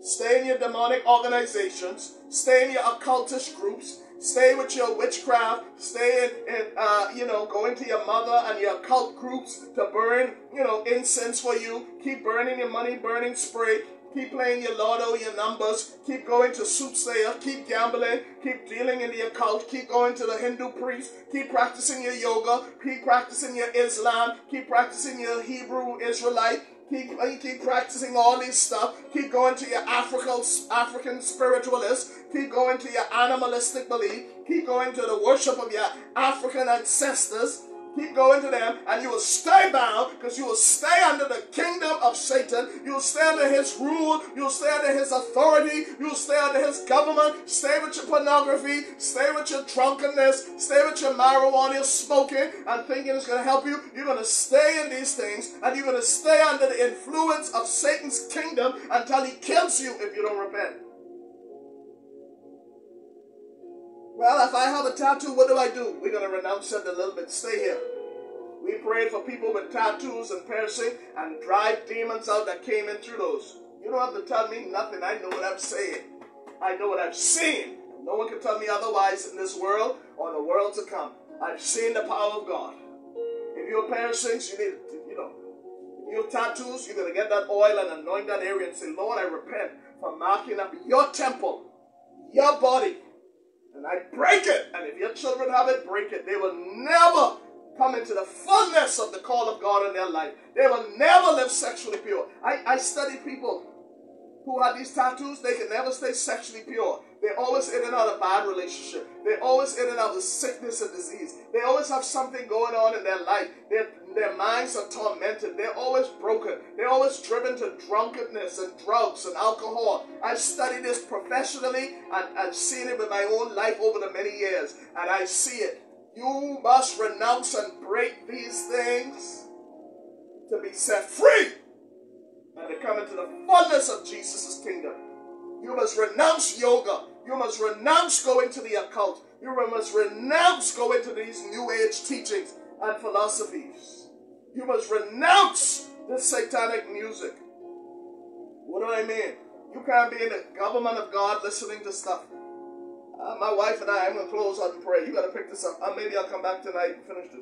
Stay in your demonic organizations. Stay in your occultist groups. Stay with your witchcraft. Stay in, in uh, you know, going to your mother and your occult groups to burn, you know, incense for you. Keep burning your money, burning spray. Keep playing your lotto, your numbers. Keep going to soothsayer. Keep gambling. Keep dealing in the occult. Keep going to the Hindu priest. Keep practicing your yoga. Keep practicing your Islam. Keep practicing your Hebrew Israelite. Keep, uh, keep practicing all these stuff. Keep going to your African, African spiritualist. Keep going to your animalistic belief. Keep going to the worship of your African ancestors. Keep going to them, and you will stay bound because you will stay under the kingdom of Satan. You'll stay under his rule. You'll stay under his authority. You'll stay under his government. Stay with your pornography. Stay with your drunkenness. Stay with your marijuana smoking and thinking it's going to help you. You're going to stay in these things and you're going to stay under the influence of Satan's kingdom until he kills you if you don't repent. Well, if I have a tattoo, what do I do? We're going to renounce it a little bit. Stay here. We prayed for people with tattoos and piercing and drive demons out that came in through those. You don't have to tell me nothing. I know what I'm saying. I know what I've seen. No one can tell me otherwise in this world or the world to come. I've seen the power of God. If you have piercings, you need, you know, you have tattoos, you're going to get that oil and anoint that area and say, Lord, I repent for marking up your temple, your body, and I break it. And if your children have it, break it. They will never come into the fullness of the call of God in their life. They will never live sexually pure. I, I study people who have these tattoos, they can never stay sexually pure. They're always in and out of bad relationship. They're always in and out of sickness and disease. They always have something going on in their life. Their, their minds are tormented. They're always broken. They're always driven to drunkenness and drugs and alcohol. I've studied this professionally and I've seen it with my own life over the many years. And I see it. You must renounce and break these things to be set free and to come into the fullness of Jesus' kingdom. You must renounce yoga. You must renounce going to the occult. You must renounce going to these new age teachings and philosophies. You must renounce this satanic music. What do I mean? You can't be in the government of God listening to stuff. Uh, my wife and I, I'm going to close out and pray. You got to pick this up. Uh, maybe I'll come back tonight and finish this.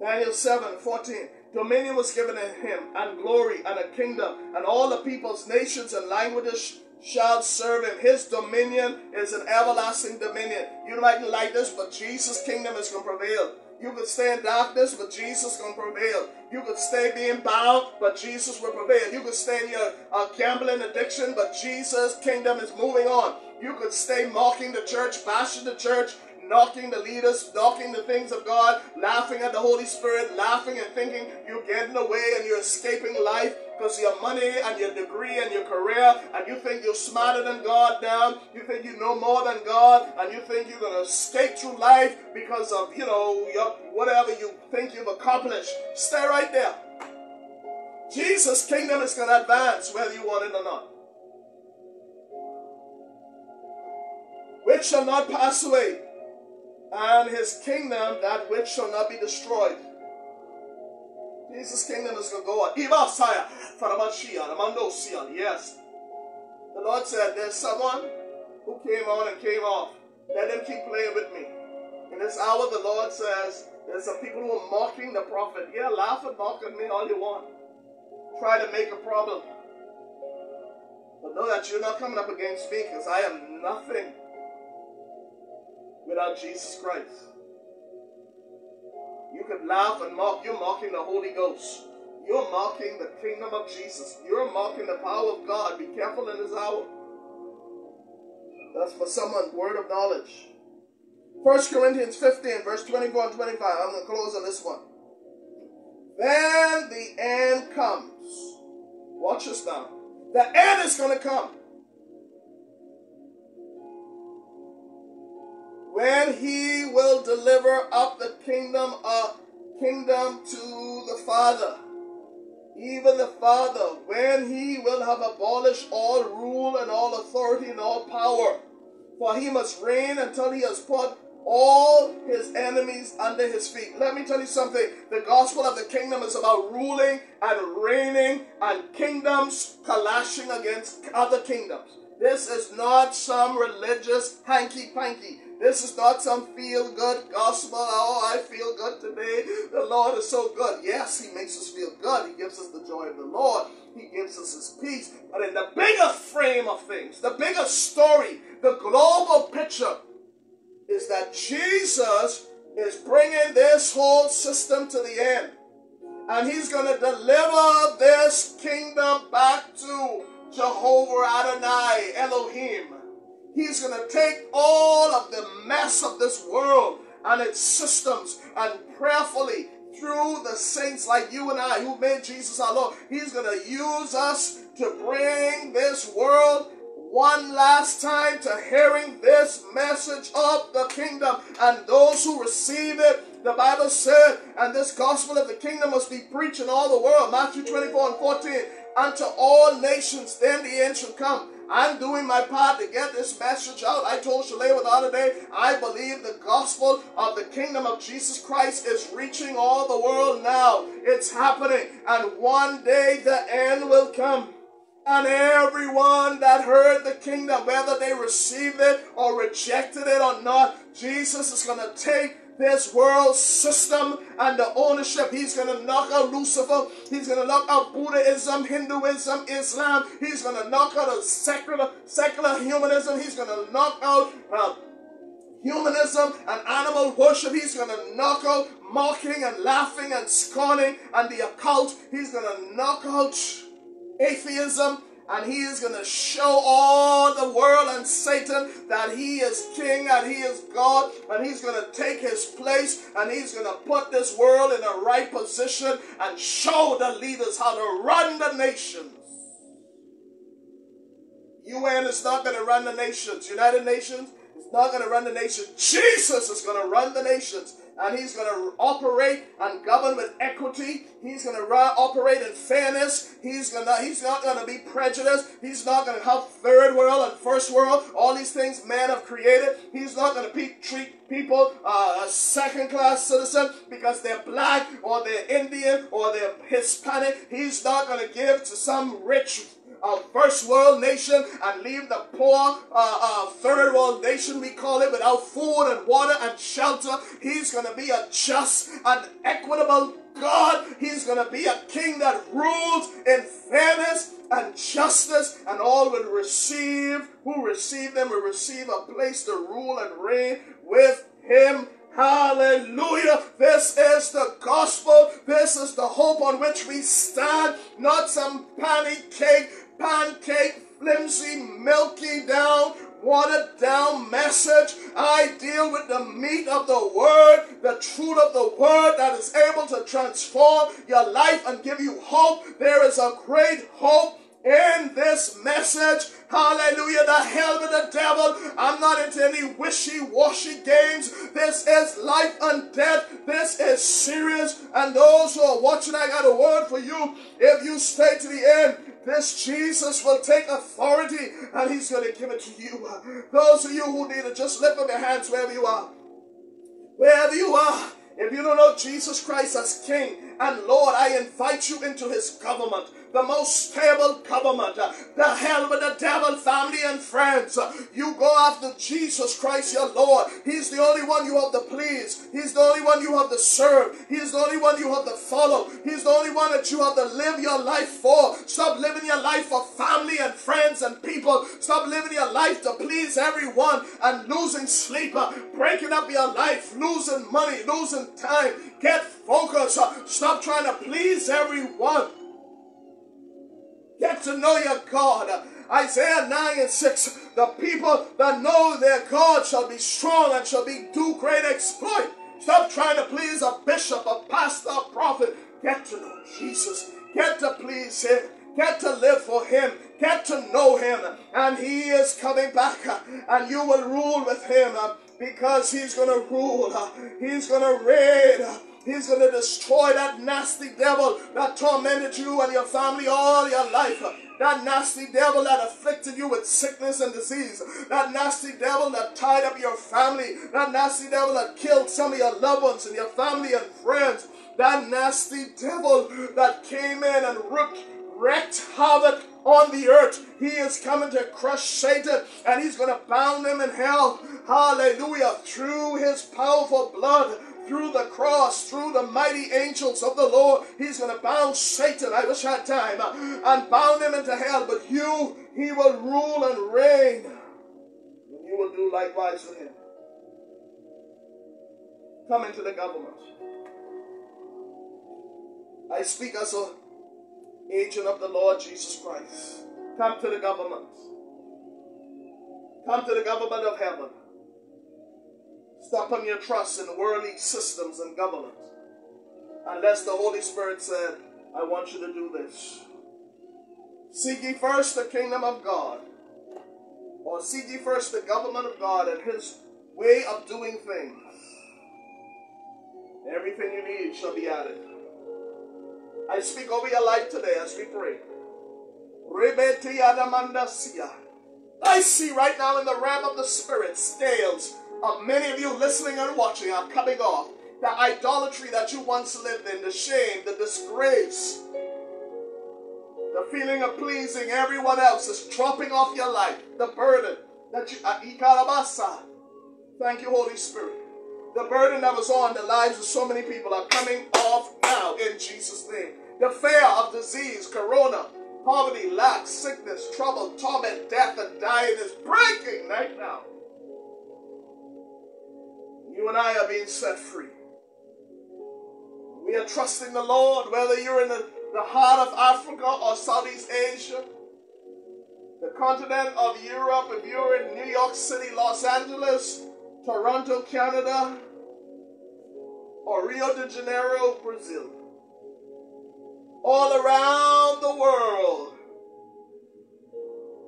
Daniel 7 14. Dominion was given to him, and glory, and a kingdom, and all the peoples, nations, and languages shall serve him. His dominion is an everlasting dominion. You mightn't like this, but Jesus' kingdom is going to prevail. You could stay in darkness, but Jesus gonna prevail. You could stay being bound, but Jesus will prevail. You could stay in your uh, gambling addiction, but Jesus' kingdom is moving on. You could stay mocking the church, bashing the church, knocking the leaders, knocking the things of God, laughing at the Holy Spirit, laughing and thinking you're getting away and you're escaping life because your money and your degree and your career, and you think you're smarter than God now, you think you know more than God, and you think you're going to escape through life because of, you know, your, whatever you think you've accomplished. Stay right there. Jesus' kingdom is going to advance whether you want it or not. Which shall not pass away, and his kingdom that which shall not be destroyed. Jesus' kingdom is going to go on. Ibasaya, Faramashia, Amandosian. Yes. The Lord said, There's someone who came on and came off. Let them keep playing with me. In this hour, the Lord says, There's some people who are mocking the prophet. Yeah, laugh and mock at me all you want. Try to make a problem. But know that you're not coming up against me because I am nothing without Jesus Christ. You could laugh and mock. You're mocking the Holy Ghost. You're mocking the kingdom of Jesus. You're mocking the power of God. Be careful in this hour. That's for someone, word of knowledge. 1 Corinthians 15, verse 24 and 25. I'm going to close on this one. Then the end comes. Watch this now. The end is going to come. When he will deliver up the kingdom of kingdom to the Father. Even the Father, when he will have abolished all rule and all authority and all power. For he must reign until he has put all his enemies under his feet. Let me tell you something. The gospel of the kingdom is about ruling and reigning and kingdoms clashing against other kingdoms. This is not some religious hanky panky. This is not some feel good gospel. Oh, I feel good today. The Lord is so good. Yes, He makes us feel good. He gives us the joy of the Lord. He gives us His peace. But in the bigger frame of things, the bigger story, the global picture is that Jesus is bringing this whole system to the end. And He's going to deliver this kingdom back to Jehovah Adonai Elohim. He's going to take all of the mess of this world and its systems and prayerfully through the saints like you and I who made Jesus our Lord. He's going to use us to bring this world one last time to hearing this message of the kingdom. And those who receive it, the Bible said, and this gospel of the kingdom must be preached in all the world. Matthew 24 and 14. Unto all nations, then the end shall come. I'm doing my part to get this message out. I told Shalay the other day, I believe the gospel of the kingdom of Jesus Christ is reaching all the world now. It's happening. And one day the end will come. And everyone that heard the kingdom, whether they received it or rejected it or not, Jesus is going to take this world system and the ownership. He's going to knock out Lucifer. He's going to knock out Buddhism, Hinduism, Islam. He's going to knock out secular, secular humanism. He's going to knock out uh, humanism and animal worship. He's going to knock out mocking and laughing and scorning and the occult. He's going to knock out atheism and he is going to show all the world and Satan that he is king and he is God and he's going to take his place and he's going to put this world in the right position and show the leaders how to run the nations. UN is not going to run the nations. United Nations is not going to run the nation. Jesus is going to run the nations and he's going to operate and govern with equity. He's going to operate in fairness. He's going to, he's not going to be prejudiced. He's not going to have third world and first world, all these things men have created. He's not going to be, treat people uh, as second class citizen because they're black or they're Indian or they're Hispanic. He's not going to give to some rich a first world nation and leave the poor uh, uh, third world nation, we call it, without food and water and shelter. He's going to be a just and equitable God. He's going to be a king that rules in fairness and justice, and all will receive, who receive them will receive a place to rule and reign with him Hallelujah. This is the gospel. This is the hope on which we stand. Not some pancake pancake, flimsy, milky down, watered down message. I deal with the meat of the word, the truth of the word that is able to transform your life and give you hope. There is a great hope in this message. Hallelujah. The hell with the devil. I'm not into any wishy-washy games. This is life and death. This is serious. And those who are watching, I got a word for you. If you stay to the end, this Jesus will take authority and he's going to give it to you. Those of you who need it, just lift up your hands wherever you are. Wherever you are. If you don't know Jesus Christ as King and Lord, I invite you into his government the most stable government. The hell with the devil, family and friends. You go after Jesus Christ, your Lord. He's the only one you have to please. He's the only one you have to serve. He's the only one you have to follow. He's the only one that you have to live your life for. Stop living your life for family and friends and people. Stop living your life to please everyone and losing sleep, breaking up your life, losing money, losing time. Get focused. Stop trying to please everyone. Get to know your God. Isaiah 9 and 6. The people that know their God shall be strong and shall be do great exploit. Stop trying to please a bishop, a pastor, a prophet. Get to know Jesus. Get to please him. Get to live for him. Get to know him. And he is coming back. And you will rule with him because he's going to rule. He's going to reign. He's going to destroy that nasty devil that tormented you and your family all your life. That nasty devil that afflicted you with sickness and disease. That nasty devil that tied up your family. That nasty devil that killed some of your loved ones and your family and friends. That nasty devil that came in and wreaked, wreaked havoc on the earth. He is coming to crush Satan and he's going to bound him in hell. Hallelujah. Through his powerful blood through the cross, through the mighty angels of the Lord. He's going to bound Satan, I wish I had time, and bound him into hell. But you, he will rule and reign. And you will do likewise with him. Come into the government. I speak as an agent of the Lord Jesus Christ. Come to the government. Come to the government of heaven. Stop putting your trust in worldly systems and government. Unless the Holy Spirit said, I want you to do this. Seek ye first the kingdom of God, or seek ye first the government of God and His way of doing things. Everything you need shall be added. I speak over your life today as we pray. I see right now in the realm of the spirit scales of many of you listening and watching are coming off. The idolatry that you once lived in, the shame, the disgrace, the feeling of pleasing everyone else is dropping off your life. The burden that you, uh, thank you, Holy Spirit. The burden that was on the lives of so many people are coming off now in Jesus' name. The fear of disease, corona, poverty, lack, sickness, trouble, torment, death, and dying is breaking right now. You and I are being set free. We are trusting the Lord, whether you're in the, the heart of Africa or Southeast Asia, the continent of Europe, if you're in New York City, Los Angeles, Toronto, Canada, or Rio de Janeiro, Brazil. All around the world,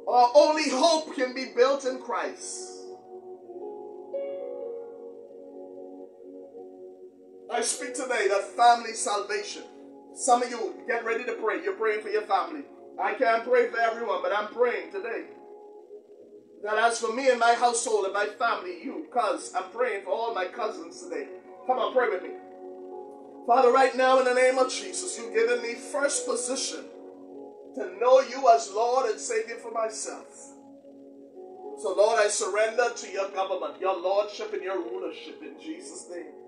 our only hope can be built in Christ. I speak today that family salvation. Some of you get ready to pray. You're praying for your family. I can't pray for everyone, but I'm praying today. That as for me and my household and my family, you, cuz, I'm praying for all my cousins today. Come on, pray with me. Father, right now in the name of Jesus, you've given me first position to know you as Lord and Savior for myself. So, Lord, I surrender to your government, your lordship, and your rulership in Jesus' name.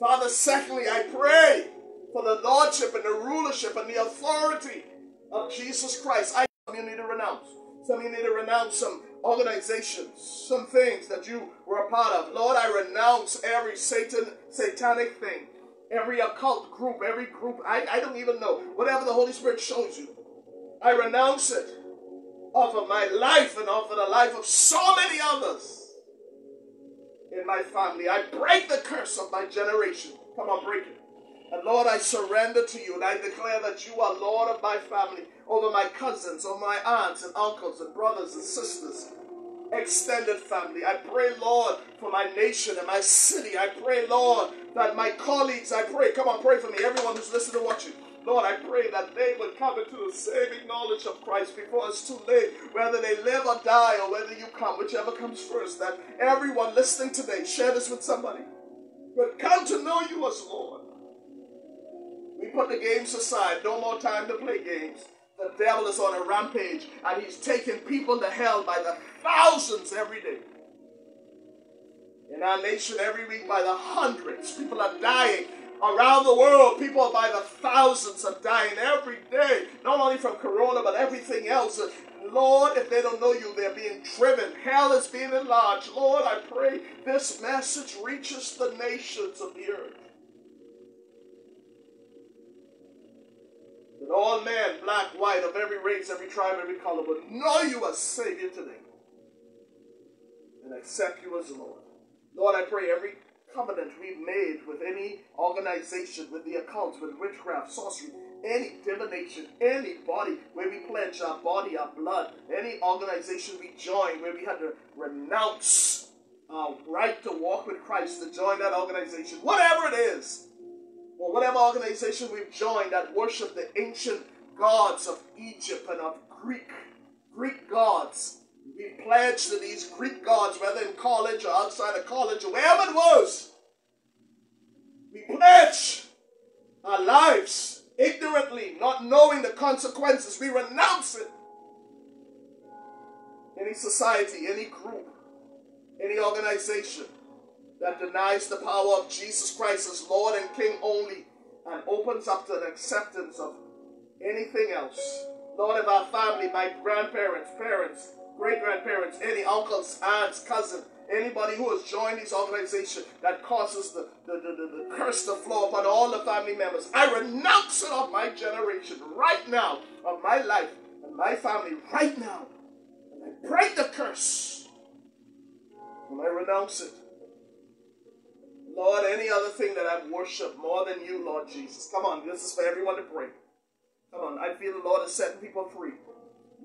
Father, secondly, I pray for the lordship and the rulership and the authority of Jesus Christ. I some you need to renounce. Some you need to renounce some organizations, some things that you were a part of. Lord, I renounce every Satan, satanic thing, every occult group, every group. I, I don't even know. Whatever the Holy Spirit shows you, I renounce it off of my life and off of the life of so many others in my family. I break the curse of my generation. Come on, break it. And Lord, I surrender to you and I declare that you are Lord of my family, over my cousins, over my aunts and uncles and brothers and sisters, extended family. I pray, Lord, for my nation and my city. I pray, Lord, that my colleagues, I pray, come on, pray for me, everyone who's listening and watching. Lord, I pray that they would come into the saving knowledge of Christ before it's too late, whether they live or die or whether you come, whichever comes first. That everyone listening today, share this with somebody, would come to know you as Lord. We put the games aside, no more time to play games. The devil is on a rampage and he's taking people to hell by the thousands every day. In our nation, every week, by the hundreds, people are dying Around the world, people by the thousands are dying every day, not only from corona, but everything else. Lord, if they don't know you, they're being driven. Hell is being enlarged. Lord, I pray this message reaches the nations of the earth. That all men, black, white, of every race, every tribe, every color, would know you as Savior today and accept you as Lord. Lord, I pray every covenant we've made with any organization, with the occult, with witchcraft, sorcery, any divination, any body where we pledge our body, our blood, any organization we join where we had to renounce our right to walk with Christ to join that organization, whatever it is, or whatever organization we've joined that worship the ancient gods of Egypt and of Greek, Greek gods, we pledged to these Greek gods, whether in college or outside of college or wherever it was. We pledge our lives ignorantly, not knowing the consequences. We renounce it. Any society, any group, any organization that denies the power of Jesus Christ as Lord and King only and opens up to the acceptance of anything else. Lord, of our family, my grandparents, parents, great grandparents, any uncles, aunts, cousins, anybody who has joined this organization that causes the, the, the, the, the curse to flow upon all the family members. I renounce it of my generation right now, of my life and my family right now. And I break the curse And I renounce it. Lord, any other thing that I've worshiped more than you, Lord Jesus. Come on, this is for everyone to pray. Come on, I feel the Lord is setting people free.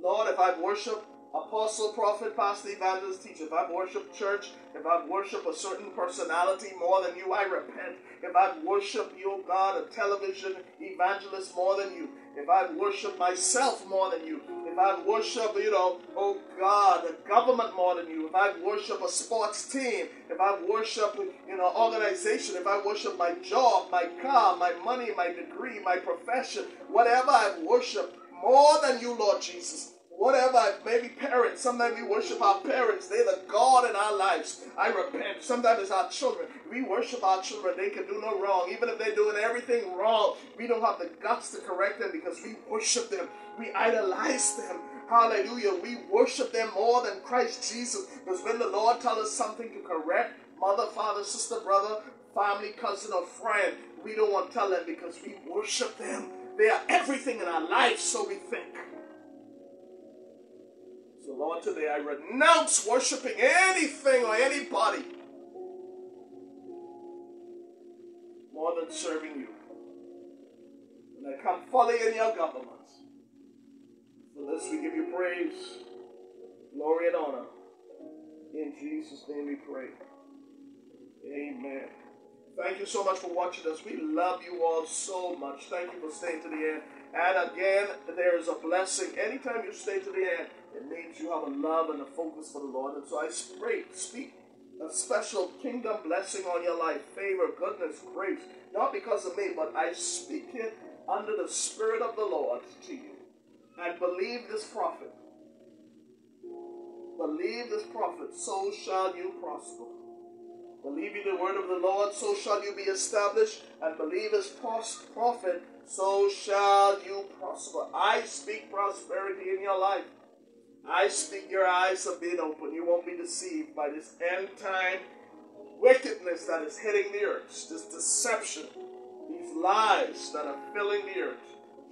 Lord, if I've worshiped apostle, prophet, pastor, evangelist, teacher, if I've worshiped church, if I've worshiped a certain personality more than you, I repent. If I've worshiped you, God, a television evangelist more than you, if I've worshiped myself more than you, if I've worshiped, you know, oh God, the government more than you, if I've worshiped a sports team, if I've worshiped, you know, organization, if I worship my job, my car, my money, my degree, my profession, whatever I've worshiped more than you, Lord Jesus, whatever, maybe parents, sometimes we worship our parents, they're the God in our lives. I repent. Sometimes it's our children. We worship our children, they can do no wrong. Even if they're doing everything wrong, we don't have the guts to correct them because we worship them, we idolize them. Hallelujah. We worship them more than Christ Jesus. Because when the Lord tells us something to correct, mother, father, sister, brother, family, cousin, or friend, we don't want to tell them because we worship them. They are everything in our life, so we think. So, Lord, today I renounce worshiping anything or anybody more than serving you. And I come fully in your government. For this we give you praise, glory, and honor. In Jesus' name we pray. Amen. Thank you so much for watching us. We love you all so much. Thank you for staying to the end. And again, there is a blessing. Anytime you stay to the end, it means you have a love and a focus for the Lord. And so I pray, speak a special kingdom blessing on your life, favor, goodness, grace. Not because of me, but I speak it under the Spirit of the Lord to you. And believe this prophet. Believe this prophet, so shall you prosper. Believe in the word of the Lord, so shall you be established. And believe his prophet, so shall you prosper. I speak prosperity in your life. I speak your eyes have been open. You won't be deceived by this end time wickedness that is hitting the earth, this deception, these lies that are filling the earth.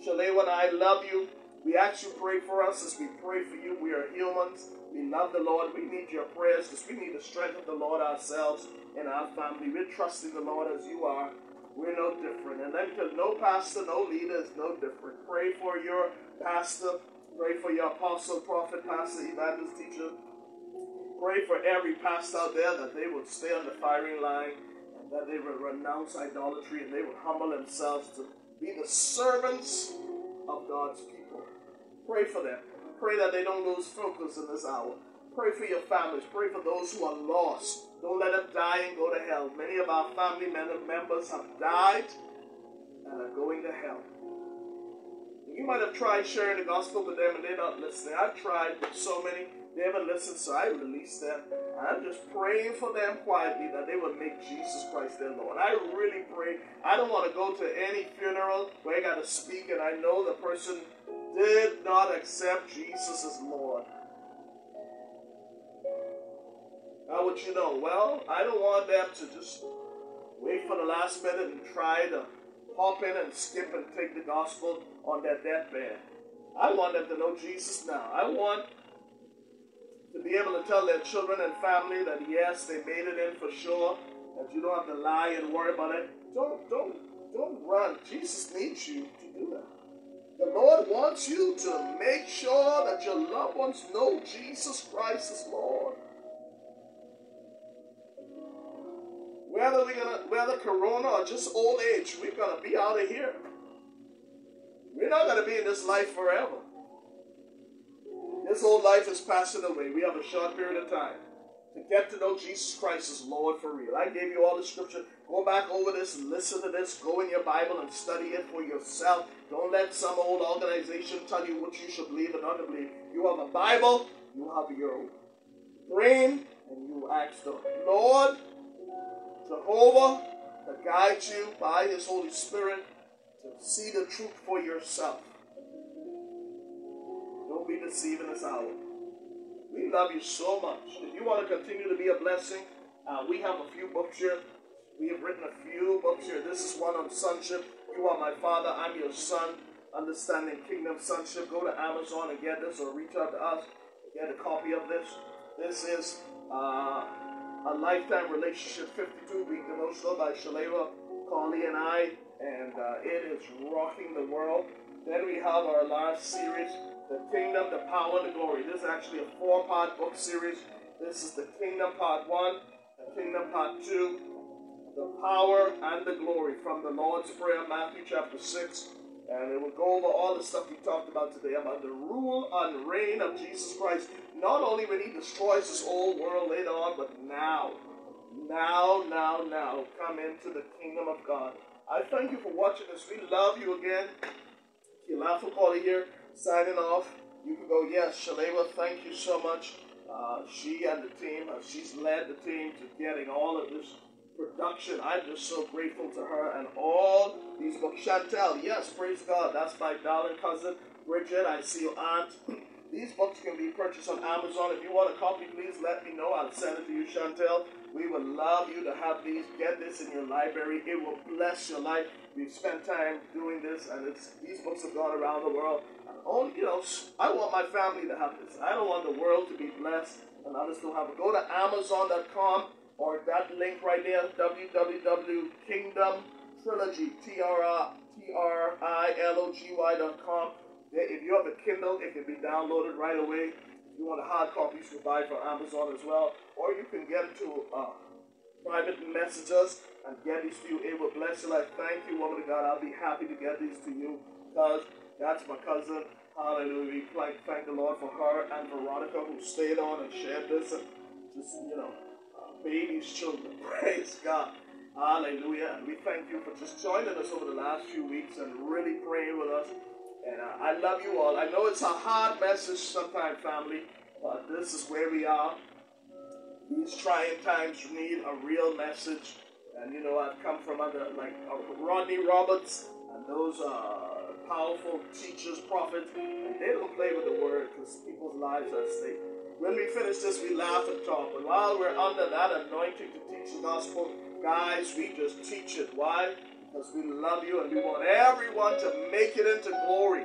Shalom, I love you. We ask you pray for us as we pray for you. We are humans. We love the Lord. We need your prayers because we need the strength of the Lord ourselves in our family. We're trusting the Lord as you are. We're no different. And then no pastor, no leader is no different. Pray for your pastor. Pray for your apostle, prophet, pastor, evangelist, teacher. Pray for every pastor out there that they would stay on the firing line and that they would renounce idolatry and they would humble themselves to be the servants of God's people. Pray for them. Pray that they don't lose focus in this hour. Pray for your families. Pray for those who are lost. Don't let them die and go to hell. Many of our family members have died and are going to hell. Might have tried sharing the gospel with them and they're not listening. I've tried so many. They haven't listened, so I release them. I'm just praying for them quietly that they will make Jesus Christ their Lord. I really pray. I don't want to go to any funeral where I got to speak and I know the person did not accept Jesus as Lord. How would you know? Well, I don't want them to just wait for the last minute and try to hop in and skip and take the gospel on their deathbed. I want them to know Jesus now. I want to be able to tell their children and family that yes, they made it in for sure, that you don't have to lie and worry about it. Don't, don't, don't run. Jesus needs you to do that. The Lord wants you to make sure that your loved ones know Jesus Christ is Lord. Whether we're gonna whether corona or just old age, we're gonna be out of here. We're not gonna be in this life forever. This whole life is passing away. We have a short period of time to get to know Jesus Christ as Lord for real. I gave you all the scripture. Go back over this listen to this. Go in your Bible and study it for yourself. Don't let some old organization tell you what you should believe and not believe. You have a Bible, you have your brain, and you ask the Lord, Jehovah to guide you by His Holy Spirit to see the truth for yourself. Don't be deceived in this hour. We love you so much. If you want to continue to be a blessing, uh, we have a few books here. We have written a few books here. This is one on sonship. You are my father, I'm your son. Understanding Kingdom Sonship. Go to Amazon and get this or reach out to us. Get a copy of this. This is uh, a Lifetime Relationship 52 week devotional by Shallaywa, Collie, and I, and uh, it is rocking the world. Then we have our last series, The Kingdom, the Power, and the Glory. This is actually a four part book series. This is the Kingdom Part 1, the Kingdom Part 2, the Power and the Glory from the Lord's Prayer, Matthew chapter 6. And it will go over all the stuff we talked about today about the rule and reign of Jesus Christ. Not only when he destroys this old world later on, but now. Now, now, now. Come into the kingdom of God. I thank you for watching this. We love you again. Kelafo Collie here, signing off. You can go, yes, Shallaywa, thank you so much. Uh, she and the team, uh, she's led the team to getting all of this production. I'm just so grateful to her and all these books. Chantel, yes, praise God. That's my darling cousin, Bridget. I see you, aunt. [clears throat] These books can be purchased on Amazon. If you want a copy, please let me know. I'll send it to you, Chantel. We would love you to have these. Get this in your library. It will bless your life. We've spent time doing this, and it's these books have gone around the world. And only, you know, I want my family to have this. I don't want the world to be blessed and others to have it. Go to Amazon.com or that link right there, www.kingdomtrilogy, T-R-I-L-O-G-Y.com. If you have a Kindle, it can be downloaded right away. If you want a hard copy, you can buy it from Amazon as well. Or you can get it to uh, private messages and get these to you. It will bless your life. Thank you, woman of God. I'll be happy to get these to you because that's my cousin. Hallelujah. We thank, thank the Lord for her and Veronica who stayed on and shared this and just, you know, babies, children. [laughs] Praise God. Hallelujah. And we thank you for just joining us over the last few weeks and really praying with us. And I love you all. I know it's a hard message sometimes, family, but this is where we are. These trying times need a real message. And you know, I've come from under like uh, Rodney Roberts and those uh, powerful teachers, prophets, and they don't play with the word because people's lives are at stake. When we finish this, we laugh and talk. But while we're under that anointing to teach the gospel, guys, we just teach it. Why? Because we love you and we want everyone to make it into glory.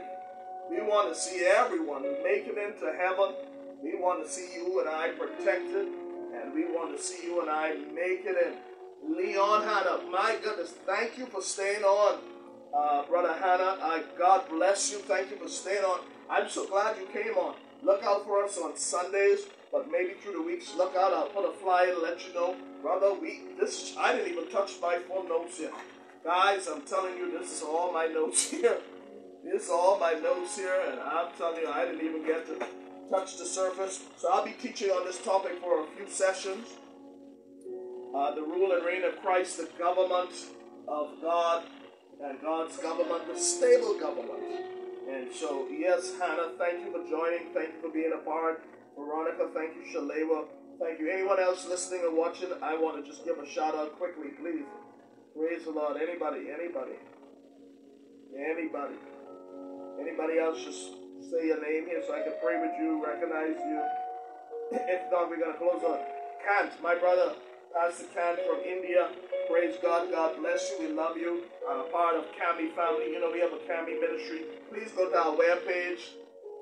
We want to see everyone make it into heaven. We want to see you and I protected. And we want to see you and I make it in. Leon Hannah, my goodness, thank you for staying on. Uh, Brother Hannah, I, God bless you. Thank you for staying on. I'm so glad you came on. Look out for us on Sundays, but maybe through the weeks. Look out. I'll put a flyer to let you know, brother. We this I didn't even touch my phone notes yet, guys. I'm telling you, this is all my notes [laughs] here. This is all my notes here, and I'm telling you, I didn't even get to touch the surface. So I'll be teaching on this topic for a few sessions. Uh, the rule and reign of Christ, the government of God, and God's government, the stable government. And so, yes, Hannah, thank you for joining. Thank you for being a part. Veronica, thank you. Shallaywa, thank you. Anyone else listening or watching, I want to just give a shout out quickly, please. Praise the Lord. Anybody, anybody, anybody, anybody else, just say your name here so I can pray with you, recognize you. If not, we're going to close on. Kant, my brother, Pastor Kant from India. Praise God. God bless you. We love you. I'm a part of Kami family. You know, we have a Kami ministry. Please go to our webpage,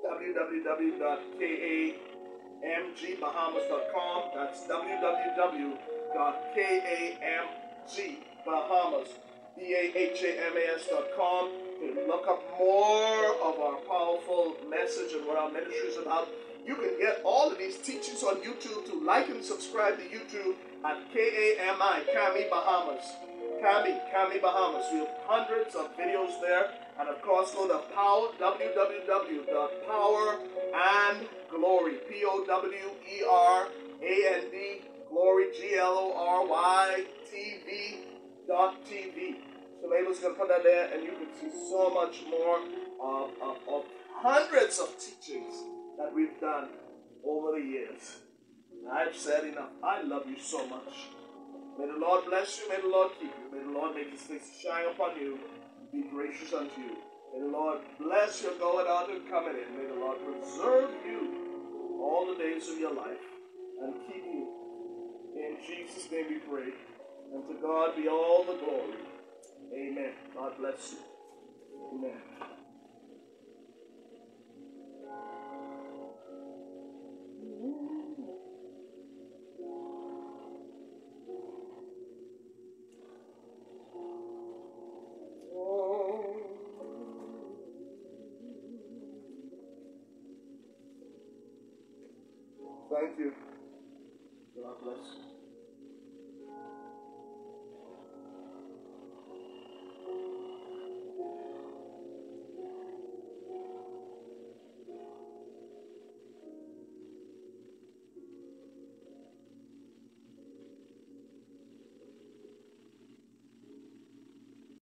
www.kamgbahamas.com. That's www.kamgbahamas.com. You can look up more of our powerful message and what our ministry is about. You can get all of these teachings on YouTube to like and subscribe to YouTube at K-A-M-I, Kami Bahamas. Kami, Kami Bahamas. We have hundreds of videos there. And of course, go to Power, www.powerandglory, P-O-W-E-R-A-N-D, Glory, G-L-O-R-Y, T-V, dot T-V. So Layla's to put that there, and you can see so much more of, of, of hundreds of teachings that we've done over the years. I've said enough. I love you so much. May the Lord bless you. May the Lord keep you. May the Lord make his face shine upon you. Be gracious unto you. May the Lord bless your going out and coming in. May the Lord preserve you all the days of your life and keep you. In Jesus' name we pray. And to God be all the glory. Amen. God bless you. Amen.